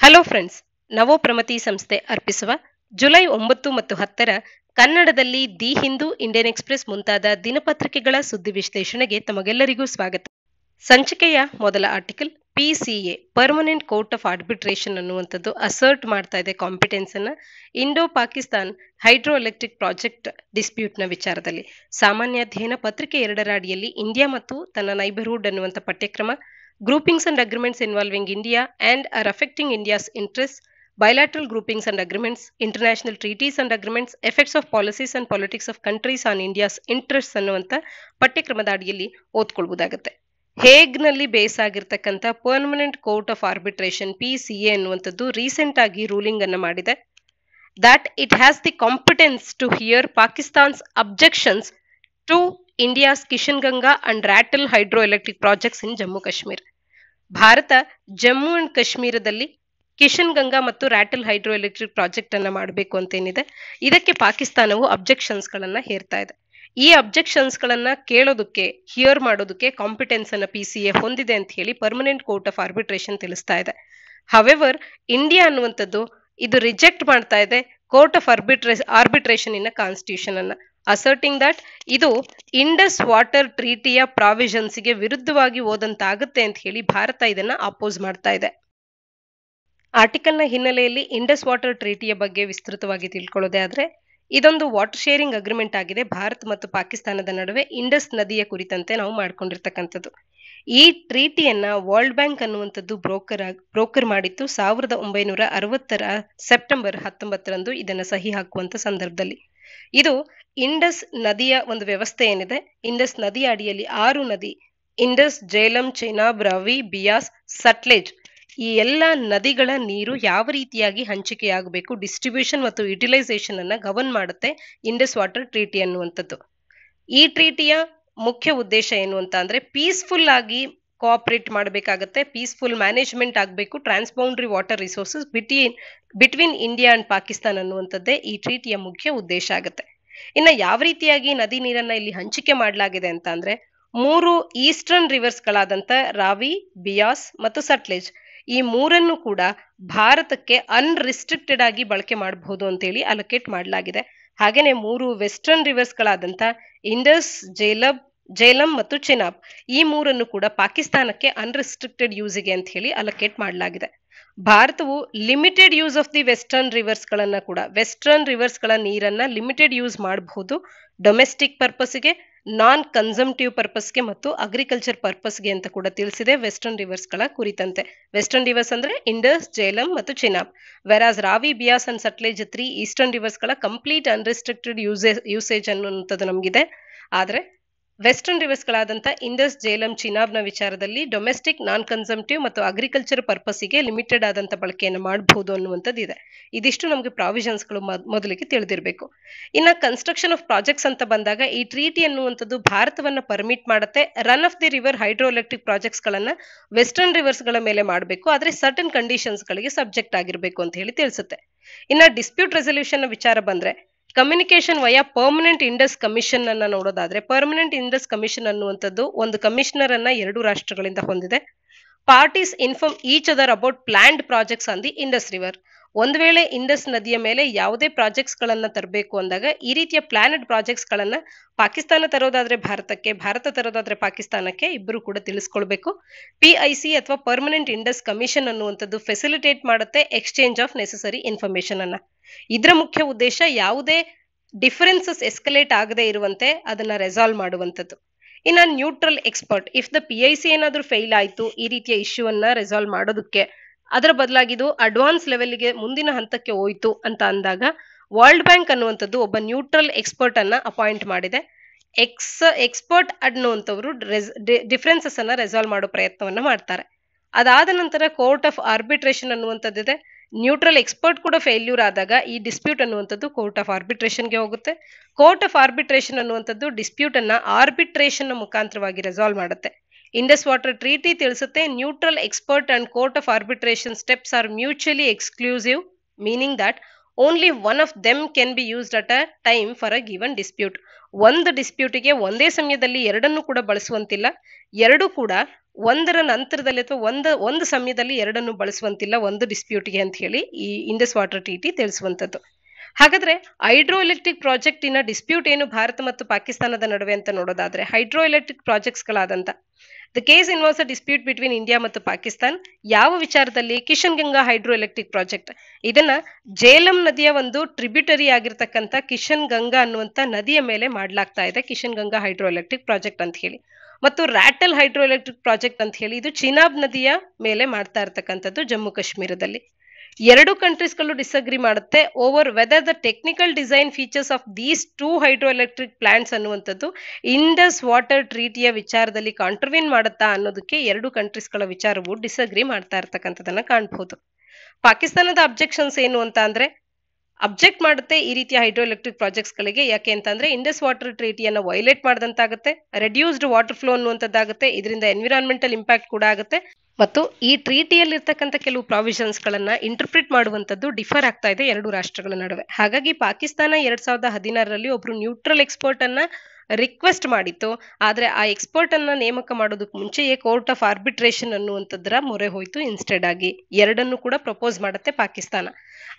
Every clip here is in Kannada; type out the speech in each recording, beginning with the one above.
ಹಲೋ ಫ್ರೆಂಡ್ಸ್ ನವೋಪ್ರಮತಿ ಸಂಸ್ಥೆ ಅರ್ಪಿಸುವ ಜುಲೈ ಒಂಬತ್ತು ಮತ್ತು ಹತ್ತರ ಕನ್ನಡದಲ್ಲಿ ದಿ ಹಿಂದೂ ಇಂಡಿಯನ್ ಎಕ್ಸ್‌ಪ್ರೆಸ್ ಮುಂತಾದ ದಿನಪತ್ರಿಕೆಗಳ ಸುದ್ದಿ ವಿಶ್ಲೇಷಣೆಗೆ ತಮಗೆಲ್ಲರಿಗೂ ಸ್ವಾಗತ. ಸಂಚಿಕೆಯ ಮೊದಲ article PCA permanent court of arbitration ಅನ್ನುವಂಥದ್ದು ಅಸರ್ಟ್ ಮಾಡ್ತಾ ಇದೆ ಕಾಂಪಿಟೆನ್ಸ್ ಅನ್ನ Indo Pakistan hydro electric project ಡಿಸ್ಪ್ಯೂಟ್ನ ವಿಚಾರದಲ್ಲಿ. ಸಾಮಾನ್ಯ ಅಧ್ಯಯನ ಪತ್ರಿಕೆ ಎರಡರ ಅಡಿಯಲ್ಲಿ ಇಂಡಿಯಾ ಮತ್ತು ತನ್ನ ನೈಬರ್ಹುಡ್ ಅನ್ನುವಂಥ ಪಠ್ಯಕ್ರಮ groupings and agreements involving India and are affecting India's interests, bilateral groupings and agreements, international treaties and agreements, effects of policies and politics of countries on India's interests ಅನ್ನುವಂಥ ಪಠ್ಯಕ್ರಮದ ಅಡಿಯಲ್ಲಿ ಓದ್ಕೊಳ್ಬಹುದಾಗುತ್ತೆ ಹೇಗ್ನಲ್ಲಿ ಬೇಸ್ ಆಗಿರ್ತಕ್ಕಂಥ permanent court of arbitration P C A ಅನ್ನುವಂಥದ್ದು ರೀಸೆಂಟ್ ಆಗಿ ರೂಲಿಂಗ್ ಅನ್ನು ಮಾಡಿದೆ that it has the competence to hear Pakistan's objections to India's Kishanganga and Rattle hydroelectric projects in Jammu Kashmir. Bharat Jammu and ಕಾಶ್ಮೀರದಲ್ಲಿ ಕಿಶನ್ ಗಂಗಾ ಮತ್ತು ರಾಟಲ್ ಹೈಡ್ರೋ ಎಲೆಕ್ಟ್ರಿಕ್ ಪ್ರಾಜೆಕ್ಟ್ ಅನ್ನ ಮಾಡಬೇಕು ಅಂತೇನಿದೆ ಇದಕ್ಕೆ ಪಾಕಿಸ್ತಾನವು ಅಬ್ಜೆಕ್ಷನ್ಸ್ ಗಳನ್ನ ಹೇರ್ತಾ ಇದೆ. ಈ ಅಬ್ಜೆಕ್ಷನ್ಸ್ ಗಳನ್ನ ಕೇಳೋದಕ್ಕೆ ಹಿಯರ್ ಮಾಡೋದಕ್ಕೆ ಕಾಂಪಿಟೆನ್ಸ್ ಅನ್ನ ಪಿ ಸಿ ಎ ಹೊಂದಿದೆ ಅಂತ ಹೇಳಿ ಪರ್ಮನೆಂಟ್ ಕೋರ್ಟ್ ಆಫ್ ಆರ್ಬಿಟ್ರೇಷನ್ ತಿಳಿಸ್ತಾ ಇದೆ. ಹವೆವರ್ ಇಂಡಿಯಾ ಅನ್ನುವಂಥದ್ದು ಇದು ರಿಜೆಕ್ಟ್ ಮಾಡ್ತಾ ಇದೆ ಕೋರ್ಟ್ ಆಫ್ ಆರ್ಬಿಟ್ರೇ ಆರ್ಬಿಟ್ರೇಷನ್ ಇನ್ನ ಕಾನ್ಸ್ಟಿಟ್ಯೂಷನ್ ಅನ್ನ. ಅಸರ್ಟಿಂಗ್ ದಟ್ ಇದು ಇಂಡಸ್ ವಾಟರ್ ಟ್ರೀಟಿಯ ಪ್ರಾವಿಷನ್ಸ್ಗೆ ವಿರುದ್ಧವಾಗಿ ಹೋದಂತಾಗುತ್ತೆ ಅಂತ ಹೇಳಿ ಭಾರತ ಇದನ್ನ ಅಪೋಸ್ ಮಾಡ್ತಾ ಇದೆ. ಆರ್ಟಿಕಲ್ನ ಹಿನ್ನೆಲೆಯಲ್ಲಿ ಇಂಡಸ್ ವಾಟರ್ ಟ್ರೀಟಿಯ ಬಗ್ಗೆ ವಿಸ್ತೃತವಾಗಿ ತಿಳ್ಕೊಳ್ಳೋದೇ ಆದರೆ, ಇದೊಂದು ವಾಟರ್ ಶೇರಿಂಗ್ ಅಗ್ರಿಮೆಂಟ್ ಆಗಿದೆ ಭಾರತ ಮತ್ತು ಪಾಕಿಸ್ತಾನದ ನಡುವೆ ಇಂಡಸ್ ನದಿಯ ಕುರಿತಂತೆ ನಾವು ಮಾಡ್ಕೊಂಡಿರ್ತಕ್ಕಂಥದ್ದು. ಈ ಟ್ರೀಟಿಯನ್ನ ವರ್ಲ್ಡ್ ಬ್ಯಾಂಕ್ ಅನ್ನುವಂಥದ್ದು ಬ್ರೋಕರ್ ಬ್ರೋಕರ್ ಮಾಡಿತ್ತು ಸಾವಿರದ ಒಂಬೈನೂರ ಅರವತ್ತರ ಸೆಪ್ಟೆಂಬರ್ ಹತ್ತೊಂಬತ್ತರಂದು ಇದನ್ನ ಸಹಿ ಹಾಕುವಂತ ಸಂದರ್ಭದಲ್ಲಿ. ಇದು ಇಂಡಸ್ ನದಿಯ ಒಂದು ವ್ಯವಸ್ಥೆ ಏನಿದೆ? ಇಂಡಸ್ ನದಿಯ ಅಡಿಯಲ್ಲಿ ಆರು ನದಿ, ಇಂಡಸ್, ಜೇಲಂ, ಚೆನಾಬ್, ರವಿ, ಬಿಯಾಸ್, ಸಟ್ಲೇಜ್ ಈ ಎಲ್ಲ ನದಿಗಳ ನೀರು ಯಾವ ರೀತಿಯಾಗಿ ಹಂಚಿಕೆಯಾಗಬೇಕು, ಡಿಸ್ಟ್ರಿಬ್ಯೂಷನ್ ಮತ್ತು ಯುಟಿಲೈಸೇಷನ್ ಅನ್ನ ಗವರ್ನ್ ಮಾಡುತ್ತೆ ಇಂಡಸ್ ವಾಟರ್ ಟ್ರೀಟಿ ಅನ್ನುವಂಥದ್ದು. ಈ ಟ್ರೀಟಿಯ ಮುಖ್ಯ ಉದ್ದೇಶ ಏನು ಅಂತ ಅಂದ್ರೆ ಪೀಸ್ಫುಲ್ ಆಗಿ ಕೋಆಪರೇಟ್ ಮಾಡಬೇಕಾಗತ್ತೆ ಪೀಸ್ಫುಲ್ ಮ್ಯಾನೇಜ್ಮೆಂಟ್ ಆಗಬೇಕು transboundary water resources between between India and Pakistan ಅನ್ನುವಂಥದ್ದೇ ಈ ಟ್ರೀಟಿಯ ಮುಖ್ಯ ಉದ್ದೇಶ ಆಗುತ್ತೆ. ಇನ್ನು ಯಾವ ರೀತಿಯಾಗಿ ನದಿ ನೀರನ್ನ ಇಲ್ಲಿ ಹಂಚಿಕೆ ಮಾಡಲಾಗಿದೆ ಅಂತ ಅಂದ್ರೆ, ಮೂರು ಈಸ್ಟರ್ನ್ ರಿವರ್ಸ್ಗಳಾದಂಥ ರಾವಿ, ಬಿಯಾಸ್ ಮತ್ತು ಸಟ್ಲೇಜ್ ಈ ಮೂರನ್ನು ಕೂಡ ಭಾರತಕ್ಕೆ ಅನ್ರಿಸ್ಟ್ರಿಕ್ಟೆಡ್ ಆಗಿ ಬಳಕೆ ಮಾಡಬಹುದು ಅಂತೇಳಿ ಅಲೋಕೇಟ್ ಮಾಡಲಾಗಿದೆ. ಹಾಗೆಯೇ ಮೂರು ವೆಸ್ಟರ್ನ್ ರಿವರ್ಸ್ಗಳಾದಂಥ ಇಂಡಸ್ ಜೇಲಬ್ ಜೇಲಂ ಮತ್ತು ಚಿನಾಬ್ ಈ ಮೂರನ್ನು ಕೂಡ ಪಾಕಿಸ್ತಾನಕ್ಕೆ ಅನ್ರಿಸ್ಟ್ರಿಕ್ಟೆಡ್ ಯೂಸಿಗೆ ಅಂತ ಹೇಳಿ ಅಲೋಕೇಟ್ ಮಾಡಲಾಗಿದೆ. ಭಾರತವು limited use of the western rivers ಗಳನ್ನ ಕೂಡ ವೆಸ್ಟರ್ನ್ ರಿವರ್ಸ್ಗಳ ನೀರನ್ನ ಲಿಮಿಟೆಡ್ ಯೂಸ್ ಮಾಡಬಹುದು ಡೊಮೆಸ್ಟಿಕ್ ಪರ್ಪಸ್ಗೆ ನಾನ್ ಕನ್ಸಂಪ್ಟಿವ್ ಪರ್ಪಸ್ಗೆ ಮತ್ತು ಅಗ್ರಿಕಲ್ಚರ್ ಪರ್ಪಸ್ಗೆ ಅಂತ ಕೂಡ ತಿಳಿಸಿದೆ ವೆಸ್ಟರ್ನ್ ರಿವರ್ಸ್ಗಳ ಕುರಿತಂತೆ. ವೆಸ್ಟರ್ನ್ ರಿವರ್ಸ್ ಅಂದ್ರೆ ಇಂಡಸ್ ಜೇಲಂ ಮತ್ತು Chenab. Whereas Ravi Beas and Sutlej three eastern ರಿವರ್ಸ್ಗಳ complete unrestricted usage usage ಅನ್ನುವಂಥದ್ದು ನಮಗಿದೆ. ಆದ್ರೆ ವೆಸ್ಟರ್ನ್ ರಿವರ್ಸ್ ಗಳಾದಂತ ಇಂಡಸ್ ಜೇಲಂ ಚಿನಾಬ್ನ ವಿಚಾರದಲ್ಲಿ ಡೊಮೆಸ್ಟಿಕ್ ನಾನ್ ಕನ್ಸಂಪ್ಟಿವ್ ಮತ್ತು ಅಗ್ರಿಕಲ್ಚರ್ ಪರ್ಪಸ್ಗೆ ಲಿಮಿಟೆಡ್ ಆದಂಥ ಬಳಕೆಯನ್ನು ಮಾಡಬಹುದು ಅನ್ನುವಂಥದ್ದು ಇದೆ ಇದಿಷ್ಟು ನಮಗೆ ಪ್ರಾವಿಷನ್ಸ್ಗಳು ಮೊದಲಿಗೆ ತಿಳಿದಿರಬೇಕು. ಇನ್ನು ಕನ್ಸ್ಟ್ರಕ್ಷನ್ ಆಫ್ ಪ್ರಾಜೆಕ್ಟ್ಸ್ ಅಂತ ಬಂದಾಗ ಈ ಟ್ರೀಟಿ ಅನ್ನುವಂಥದ್ದು ಭಾರತವನ್ನು ಪರ್ಮಿಟ್ ಮಾಡುತ್ತೆ. Run of the river hydroelectric projects ಗಳನ್ನ ವೆಸ್ಟರ್ನ್ ರಿವರ್ಸ್ಗಳ ಮೇಲೆ ಮಾಡಬೇಕು. ಆದರೆ ಸರ್ಟನ್ ಕಂಡೀಷನ್ಸ್ ಗಳಿಗೆ ಸಬ್ಜೆಕ್ಟ್ ಆಗಿರಬೇಕು ಅಂತ ಹೇಳಿ ತಿಳಿಸುತ್ತೆ. ಇನ್ನು ಡಿಸ್ಪ್ಯೂಟ್ ರೆಸಲ್ಯೂಷನ್ ವಿಚಾರ ಬಂದ್ರೆ communication via permanent Indus commission ಅನ್ನ ನೋಡೋದಾದ್ರೆ ಪರ್ಮನೆಂಟ್ ಇಂಡಸ್ ಕಮಿಷನ್ ಅನ್ನುವಂಥದ್ದು ಒಂದು ಕಮಿಷನರ್ ಅನ್ನ ಎರಡು ರಾಷ್ಟ್ರಗಳಿಂದ ಹೊಂದಿದೆ. Parties inform each other about planned projects on the Indus river ಒಂದು ವೇಳೆ ಇಂಡಸ್ ನದಿಯ ಮೇಲೆ ಯಾವುದೇ ಪ್ರಾಜೆಕ್ಟ್ಸ್ ಗಳನ್ನ ತರಬೇಕು ಅಂದಾಗ ಈ ರೀತಿಯ ಪ್ಲಾನೆಡ್ ಪ್ರಾಜೆಕ್ಟ್ಸ್ ಗಳನ್ನ ಪಾಕಿಸ್ತಾನ ತರೋದಾದ್ರೆ ಭಾರತಕ್ಕೆ, ಭಾರತ ತರೋದಾದ್ರೆ ಪಾಕಿಸ್ತಾನಕ್ಕೆ ಇಬ್ಬರು ಕೂಡ ತಿಳಿಸ್ಕೊಳ್ಬೇಕು. ಪಿ ಐ ಸಿ ಅಥವಾ ಪರ್ಮನೆಂಟ್ ಇಂಡಸ್ ಕಮಿಷನ್ ಅನ್ನುವಂಥದ್ದು ಫೆಸಿಲಿಟೇಟ್ ಮಾಡುತ್ತೆ ಎಕ್ಸ್ಚೇಂಜ್ ಆಫ್ ನೆಸೆಸರಿ ಇನ್ಫಾರ್ಮೇಶನ್ ಅನ್ನ. ಇದರ ಮುಖ್ಯ ಉದ್ದೇಶ ಯಾವುದೇ ಡಿಫರೆನ್ಸಸ್ ಎಸ್ಕಲೇಟ್ ಆಗದೆ ಇರುವಂತೆ ಅದನ್ನ ರೆಸಾಲ್ವ್ ಮಾಡುವಂಥದ್ದು. ಇನ್ನ neutral expert if the P I C ಏನಾದರೂ ಫೇಲ್ ಆಯ್ತು ಈ ರೀತಿಯ ಇಶ್ಯೂ ಅನ್ನ ರೆಸಾಲ್ವ್ ಮಾಡೋದಕ್ಕೆ ಅದರ ಬದಲಾಗಿ ಇದು ಅಡ್ವಾನ್ಸ್ ಲೆವೆಲ್ಗೆ ಮುಂದಿನ ಹಂತಕ್ಕೆ ಹೋಯಿತು ಅಂತ ಅಂದಾಗ ವರ್ಲ್ಡ್ ಬ್ಯಾಂಕ್ ಅನ್ನುವಂಥದ್ದು ಒಬ್ಬ ನ್ಯೂಟ್ರಲ್ ಎಕ್ಸ್ಪರ್ಟ್ ಅನ್ನ ಅಪಾಯಿಂಟ್ ಮಾಡಿದೆ. ಎಕ್ಸ್ ಎಕ್ಸ್ಪರ್ಟ್ ಅನ್ನುವಂಥವ್ರು ಡಿಫ್ರೆನ್ಸಸ್ ಅನ್ನ ರೆಸಾಲ್ವ್ ಮಾಡೋ ಪ್ರಯತ್ನವನ್ನ ಮಾಡ್ತಾರೆ. ಅದಾದ ನಂತರ ಕೋರ್ಟ್ ಆಫ್ ಆರ್ಬಿಟ್ರೇಷನ್ ಅನ್ನುವಂಥದ್ದಿದೆ ನ್ಯೂಟ್ರಲ್ ಎಕ್ಸ್ಪರ್ಟ್ ಕೂಡ ಫೇಲ್ಯೂರ್ ಆದಾಗ ಈ ಡಿಸ್ಪ್ಯೂಟ್ ಅನ್ನುವಂಥದ್ದು ಕೋರ್ಟ್ ಆಫ್ ಆರ್ಬಿಟ್ರೇಷನ್ಗೆ ಹೋಗುತ್ತೆ. ಕೋರ್ಟ್ ಆಫ್ ಆರ್ಬಿಟ್ರೇಷನ್ ಅನ್ನುವಂಥದ್ದು ಡಿಸ್ಪ್ಯೂಟ್ ಅನ್ನ ಆರ್ಬಿಟ್ರೇಷನ್ ಮುಖಾಂತರವಾಗಿ ರೆಸಾಲ್ವ್ ಮಾಡುತ್ತೆ. ಇಂಡಸ್ ವಾಟರ್ ಟ್ರೀಟಿ ತಿಳಿಸುತ್ತೆ. Neutral expert and court of arbitration steps are mutually exclusive meaning that only one of them can be used at a time for a given dispute ಒಂದು ಡಿಸ್ಪ್ಯೂಟಿಗೆ ಒಂದೇ ಸಮಯದಲ್ಲಿ ಎರಡನ್ನು ಕೂಡ ಬಳಸುವಂತಿಲ್ಲ. ಎರಡು ಕೂಡ ಒಂದರ ನಂತರದಲ್ಲಿ ಅಥವಾ ಒಂದು ಒಂದು ಸಮಯದಲ್ಲಿ ಎರಡನ್ನು ಬಳಸುವಂತಿಲ್ಲ ಒಂದು ಡಿಸ್ಪ್ಯೂಟ್ಗೆ ಅಂತ ಹೇಳಿ ಈ ಇಂಡಸ್ ವಾಟರ್ ಟಿ ಟಿ ತಿಳಿಸುವಂಥದ್ದು ಹಾಗಾದ್ರೆ ಹೈಡ್ರೋ ಎಲೆಕ್ಟ್ರಿಕ್ ಪ್ರಾಜೆಕ್ಟ್ ಇನ ಡಿಸ್ಪ್ಯೂಟ್ ಏನು ಭಾರತ ಮತ್ತು ಪಾಕಿಸ್ತಾನದ ನಡುವೆ ಅಂತ ನೋಡೋದಾದ್ರೆ hydro electric projects ಗಳಾದಂತ the case involves a dispute between India ಮತ್ತು ಪಾಕಿಸ್ತಾನ್ ಯಾವ ವಿಚಾರದಲ್ಲಿ Kishan Ganga hydro electric project? ಇದನ್ನ ಜೇಲಂ ನದಿಯ ಒಂದು ಟ್ರಿಬ್ಯೂಟರಿ ಆಗಿರ್ತಕ್ಕಂಥ ಕಿಶನ್ ಗಂಗಾ ಅನ್ನುವಂತ ನದಿಯ ಮೇಲೆ ಮಾಡ್ಲಾಗ್ತಾ ಇದೆ Kishan Ganga hydro electric project ಅಂತ ಹೇಳಿ. ಮತ್ತು ರ್ಯಾಟಲ್ ಹೈಡ್ರೋ ಎಲೆಕ್ಟ್ರಿಕ್ ಪ್ರಾಜೆಕ್ಟ್ ಅಂತ ಹೇಳಿ ಇದು ಚಿನಾಬ್ ನದಿಯ ಮೇಲೆ ಮಾಡ್ತಾ ಇರ್ತಕ್ಕಂಥದ್ದು ಜಮ್ಮು ಕಾಶ್ಮೀರದಲ್ಲಿ. ಎರಡು ಕಂಟ್ರೀಸ್ಗಳು ಡಿಸಗ್ರಿ ಮಾಡುತ್ತೆ. Over whether the technical design features of these two hydroelectric plants ಅನ್ನುವಂಥದ್ದು ಇಂಡಸ್ ವಾಟರ್ ಟ್ರೀಟಿಯ ವಿಚಾರದಲ್ಲಿ ಕಾಂಟ್ರವಿನ್ ಮಾಡುತ್ತಾ ಅನ್ನೋದಕ್ಕೆ ಎರಡು ಕಂಟ್ರೀಸ್ಗಳ ವಿಚಾರವು ಡಿಸಗ್ರಿ ಮಾಡ್ತಾ ಇರ್ತಕ್ಕಂಥದ್ದನ್ನ ಕಾಣಬಹುದು ಪಾಕಿಸ್ತಾನದ ಅಬ್ಜೆಕ್ಷನ್ಸ್ ಏನು ಅಂತ ಅಂದ್ರೆ ಅಬ್ಜೆಕ್ಟ್ ಮಾಡುತ್ತೆ ಈ ರೀತಿಯ ಹೈಡ್ರೋ ಎಲೆಕ್ಟ್ರಿಕ್ ಪ್ರಾಜೆಕ್ಟ್ಸ್ ಗಳಿಗೆ ಯಾಕೆ ಅಂತಂದ್ರೆ ಇಂಡಸ್ ವಾಟರ್ ಟ್ರೀಟಿಯನ್ನು ವೈಲೇಟ್ ಮಾಡಿದಂತಾಗುತ್ತೆ, ರೆಡ್ಯೂಸ್ಡ್ ವಾಟರ್ ಫ್ಲೋ ಅನ್ನುವಂಥದ್ದಾಗುತ್ತೆ, ಇದರಿಂದ ಎನ್ವಿರಾನ್ಮೆಂಟಲ್ ಇಂಪ್ಯಾಕ್ಟ್ ಕೂಡ ಆಗುತ್ತೆ. ಮತ್ತು ಈ ಟ್ರೀಟಿಯಲ್ಲಿ ಇರ್ತಕ್ಕಂಥ ಕೆಲವು ಪ್ರಾವಿಷನ್ಸ್ ಗಳನ್ನ ಇಂಟರ್ಪ್ರಿಟ್ ಮಾಡುವಂತದ್ದು ಡಿಫರ್ ಆಗ್ತಾ ಇದೆ ಎರಡು ರಾಷ್ಟ್ರಗಳ ನಡುವೆ. ಹಾಗಾಗಿ ಪಾಕಿಸ್ತಾನ ಎರಡ್ ಸಾವಿರದ ಹದಿನಾರರಲ್ಲಿ ಒಬ್ರು ನ್ಯೂಟ್ರಲ್ ಎಕ್ಸ್ಪರ್ಟ್ ಅನ್ನ ರಿಕ್ವೆಸ್ಟ್ ಮಾಡಿತ್ತು. ಆದರೆ ಆ ಎಕ್ಸ್ಪರ್ಟ್ ಅನ್ನ ನೇಮಕ ಮಾಡೋದಕ್ಕೆ ಮುಂಚೆಯೇ ಕೋರ್ಟ್ ಆಫ್ ಆರ್ಬಿಟ್ರೇಷನ್ ಅನ್ನುವಂಥದ್ರ ಮೊರೆ ಹೋಯಿತು. ಇನ್ಸ್ಟೆಡ್ ಆಗಿ ಎರಡನ್ನು ಕೂಡ ಪ್ರಪೋಸ್ ಮಾಡುತ್ತೆ ಪಾಕಿಸ್ತಾನ.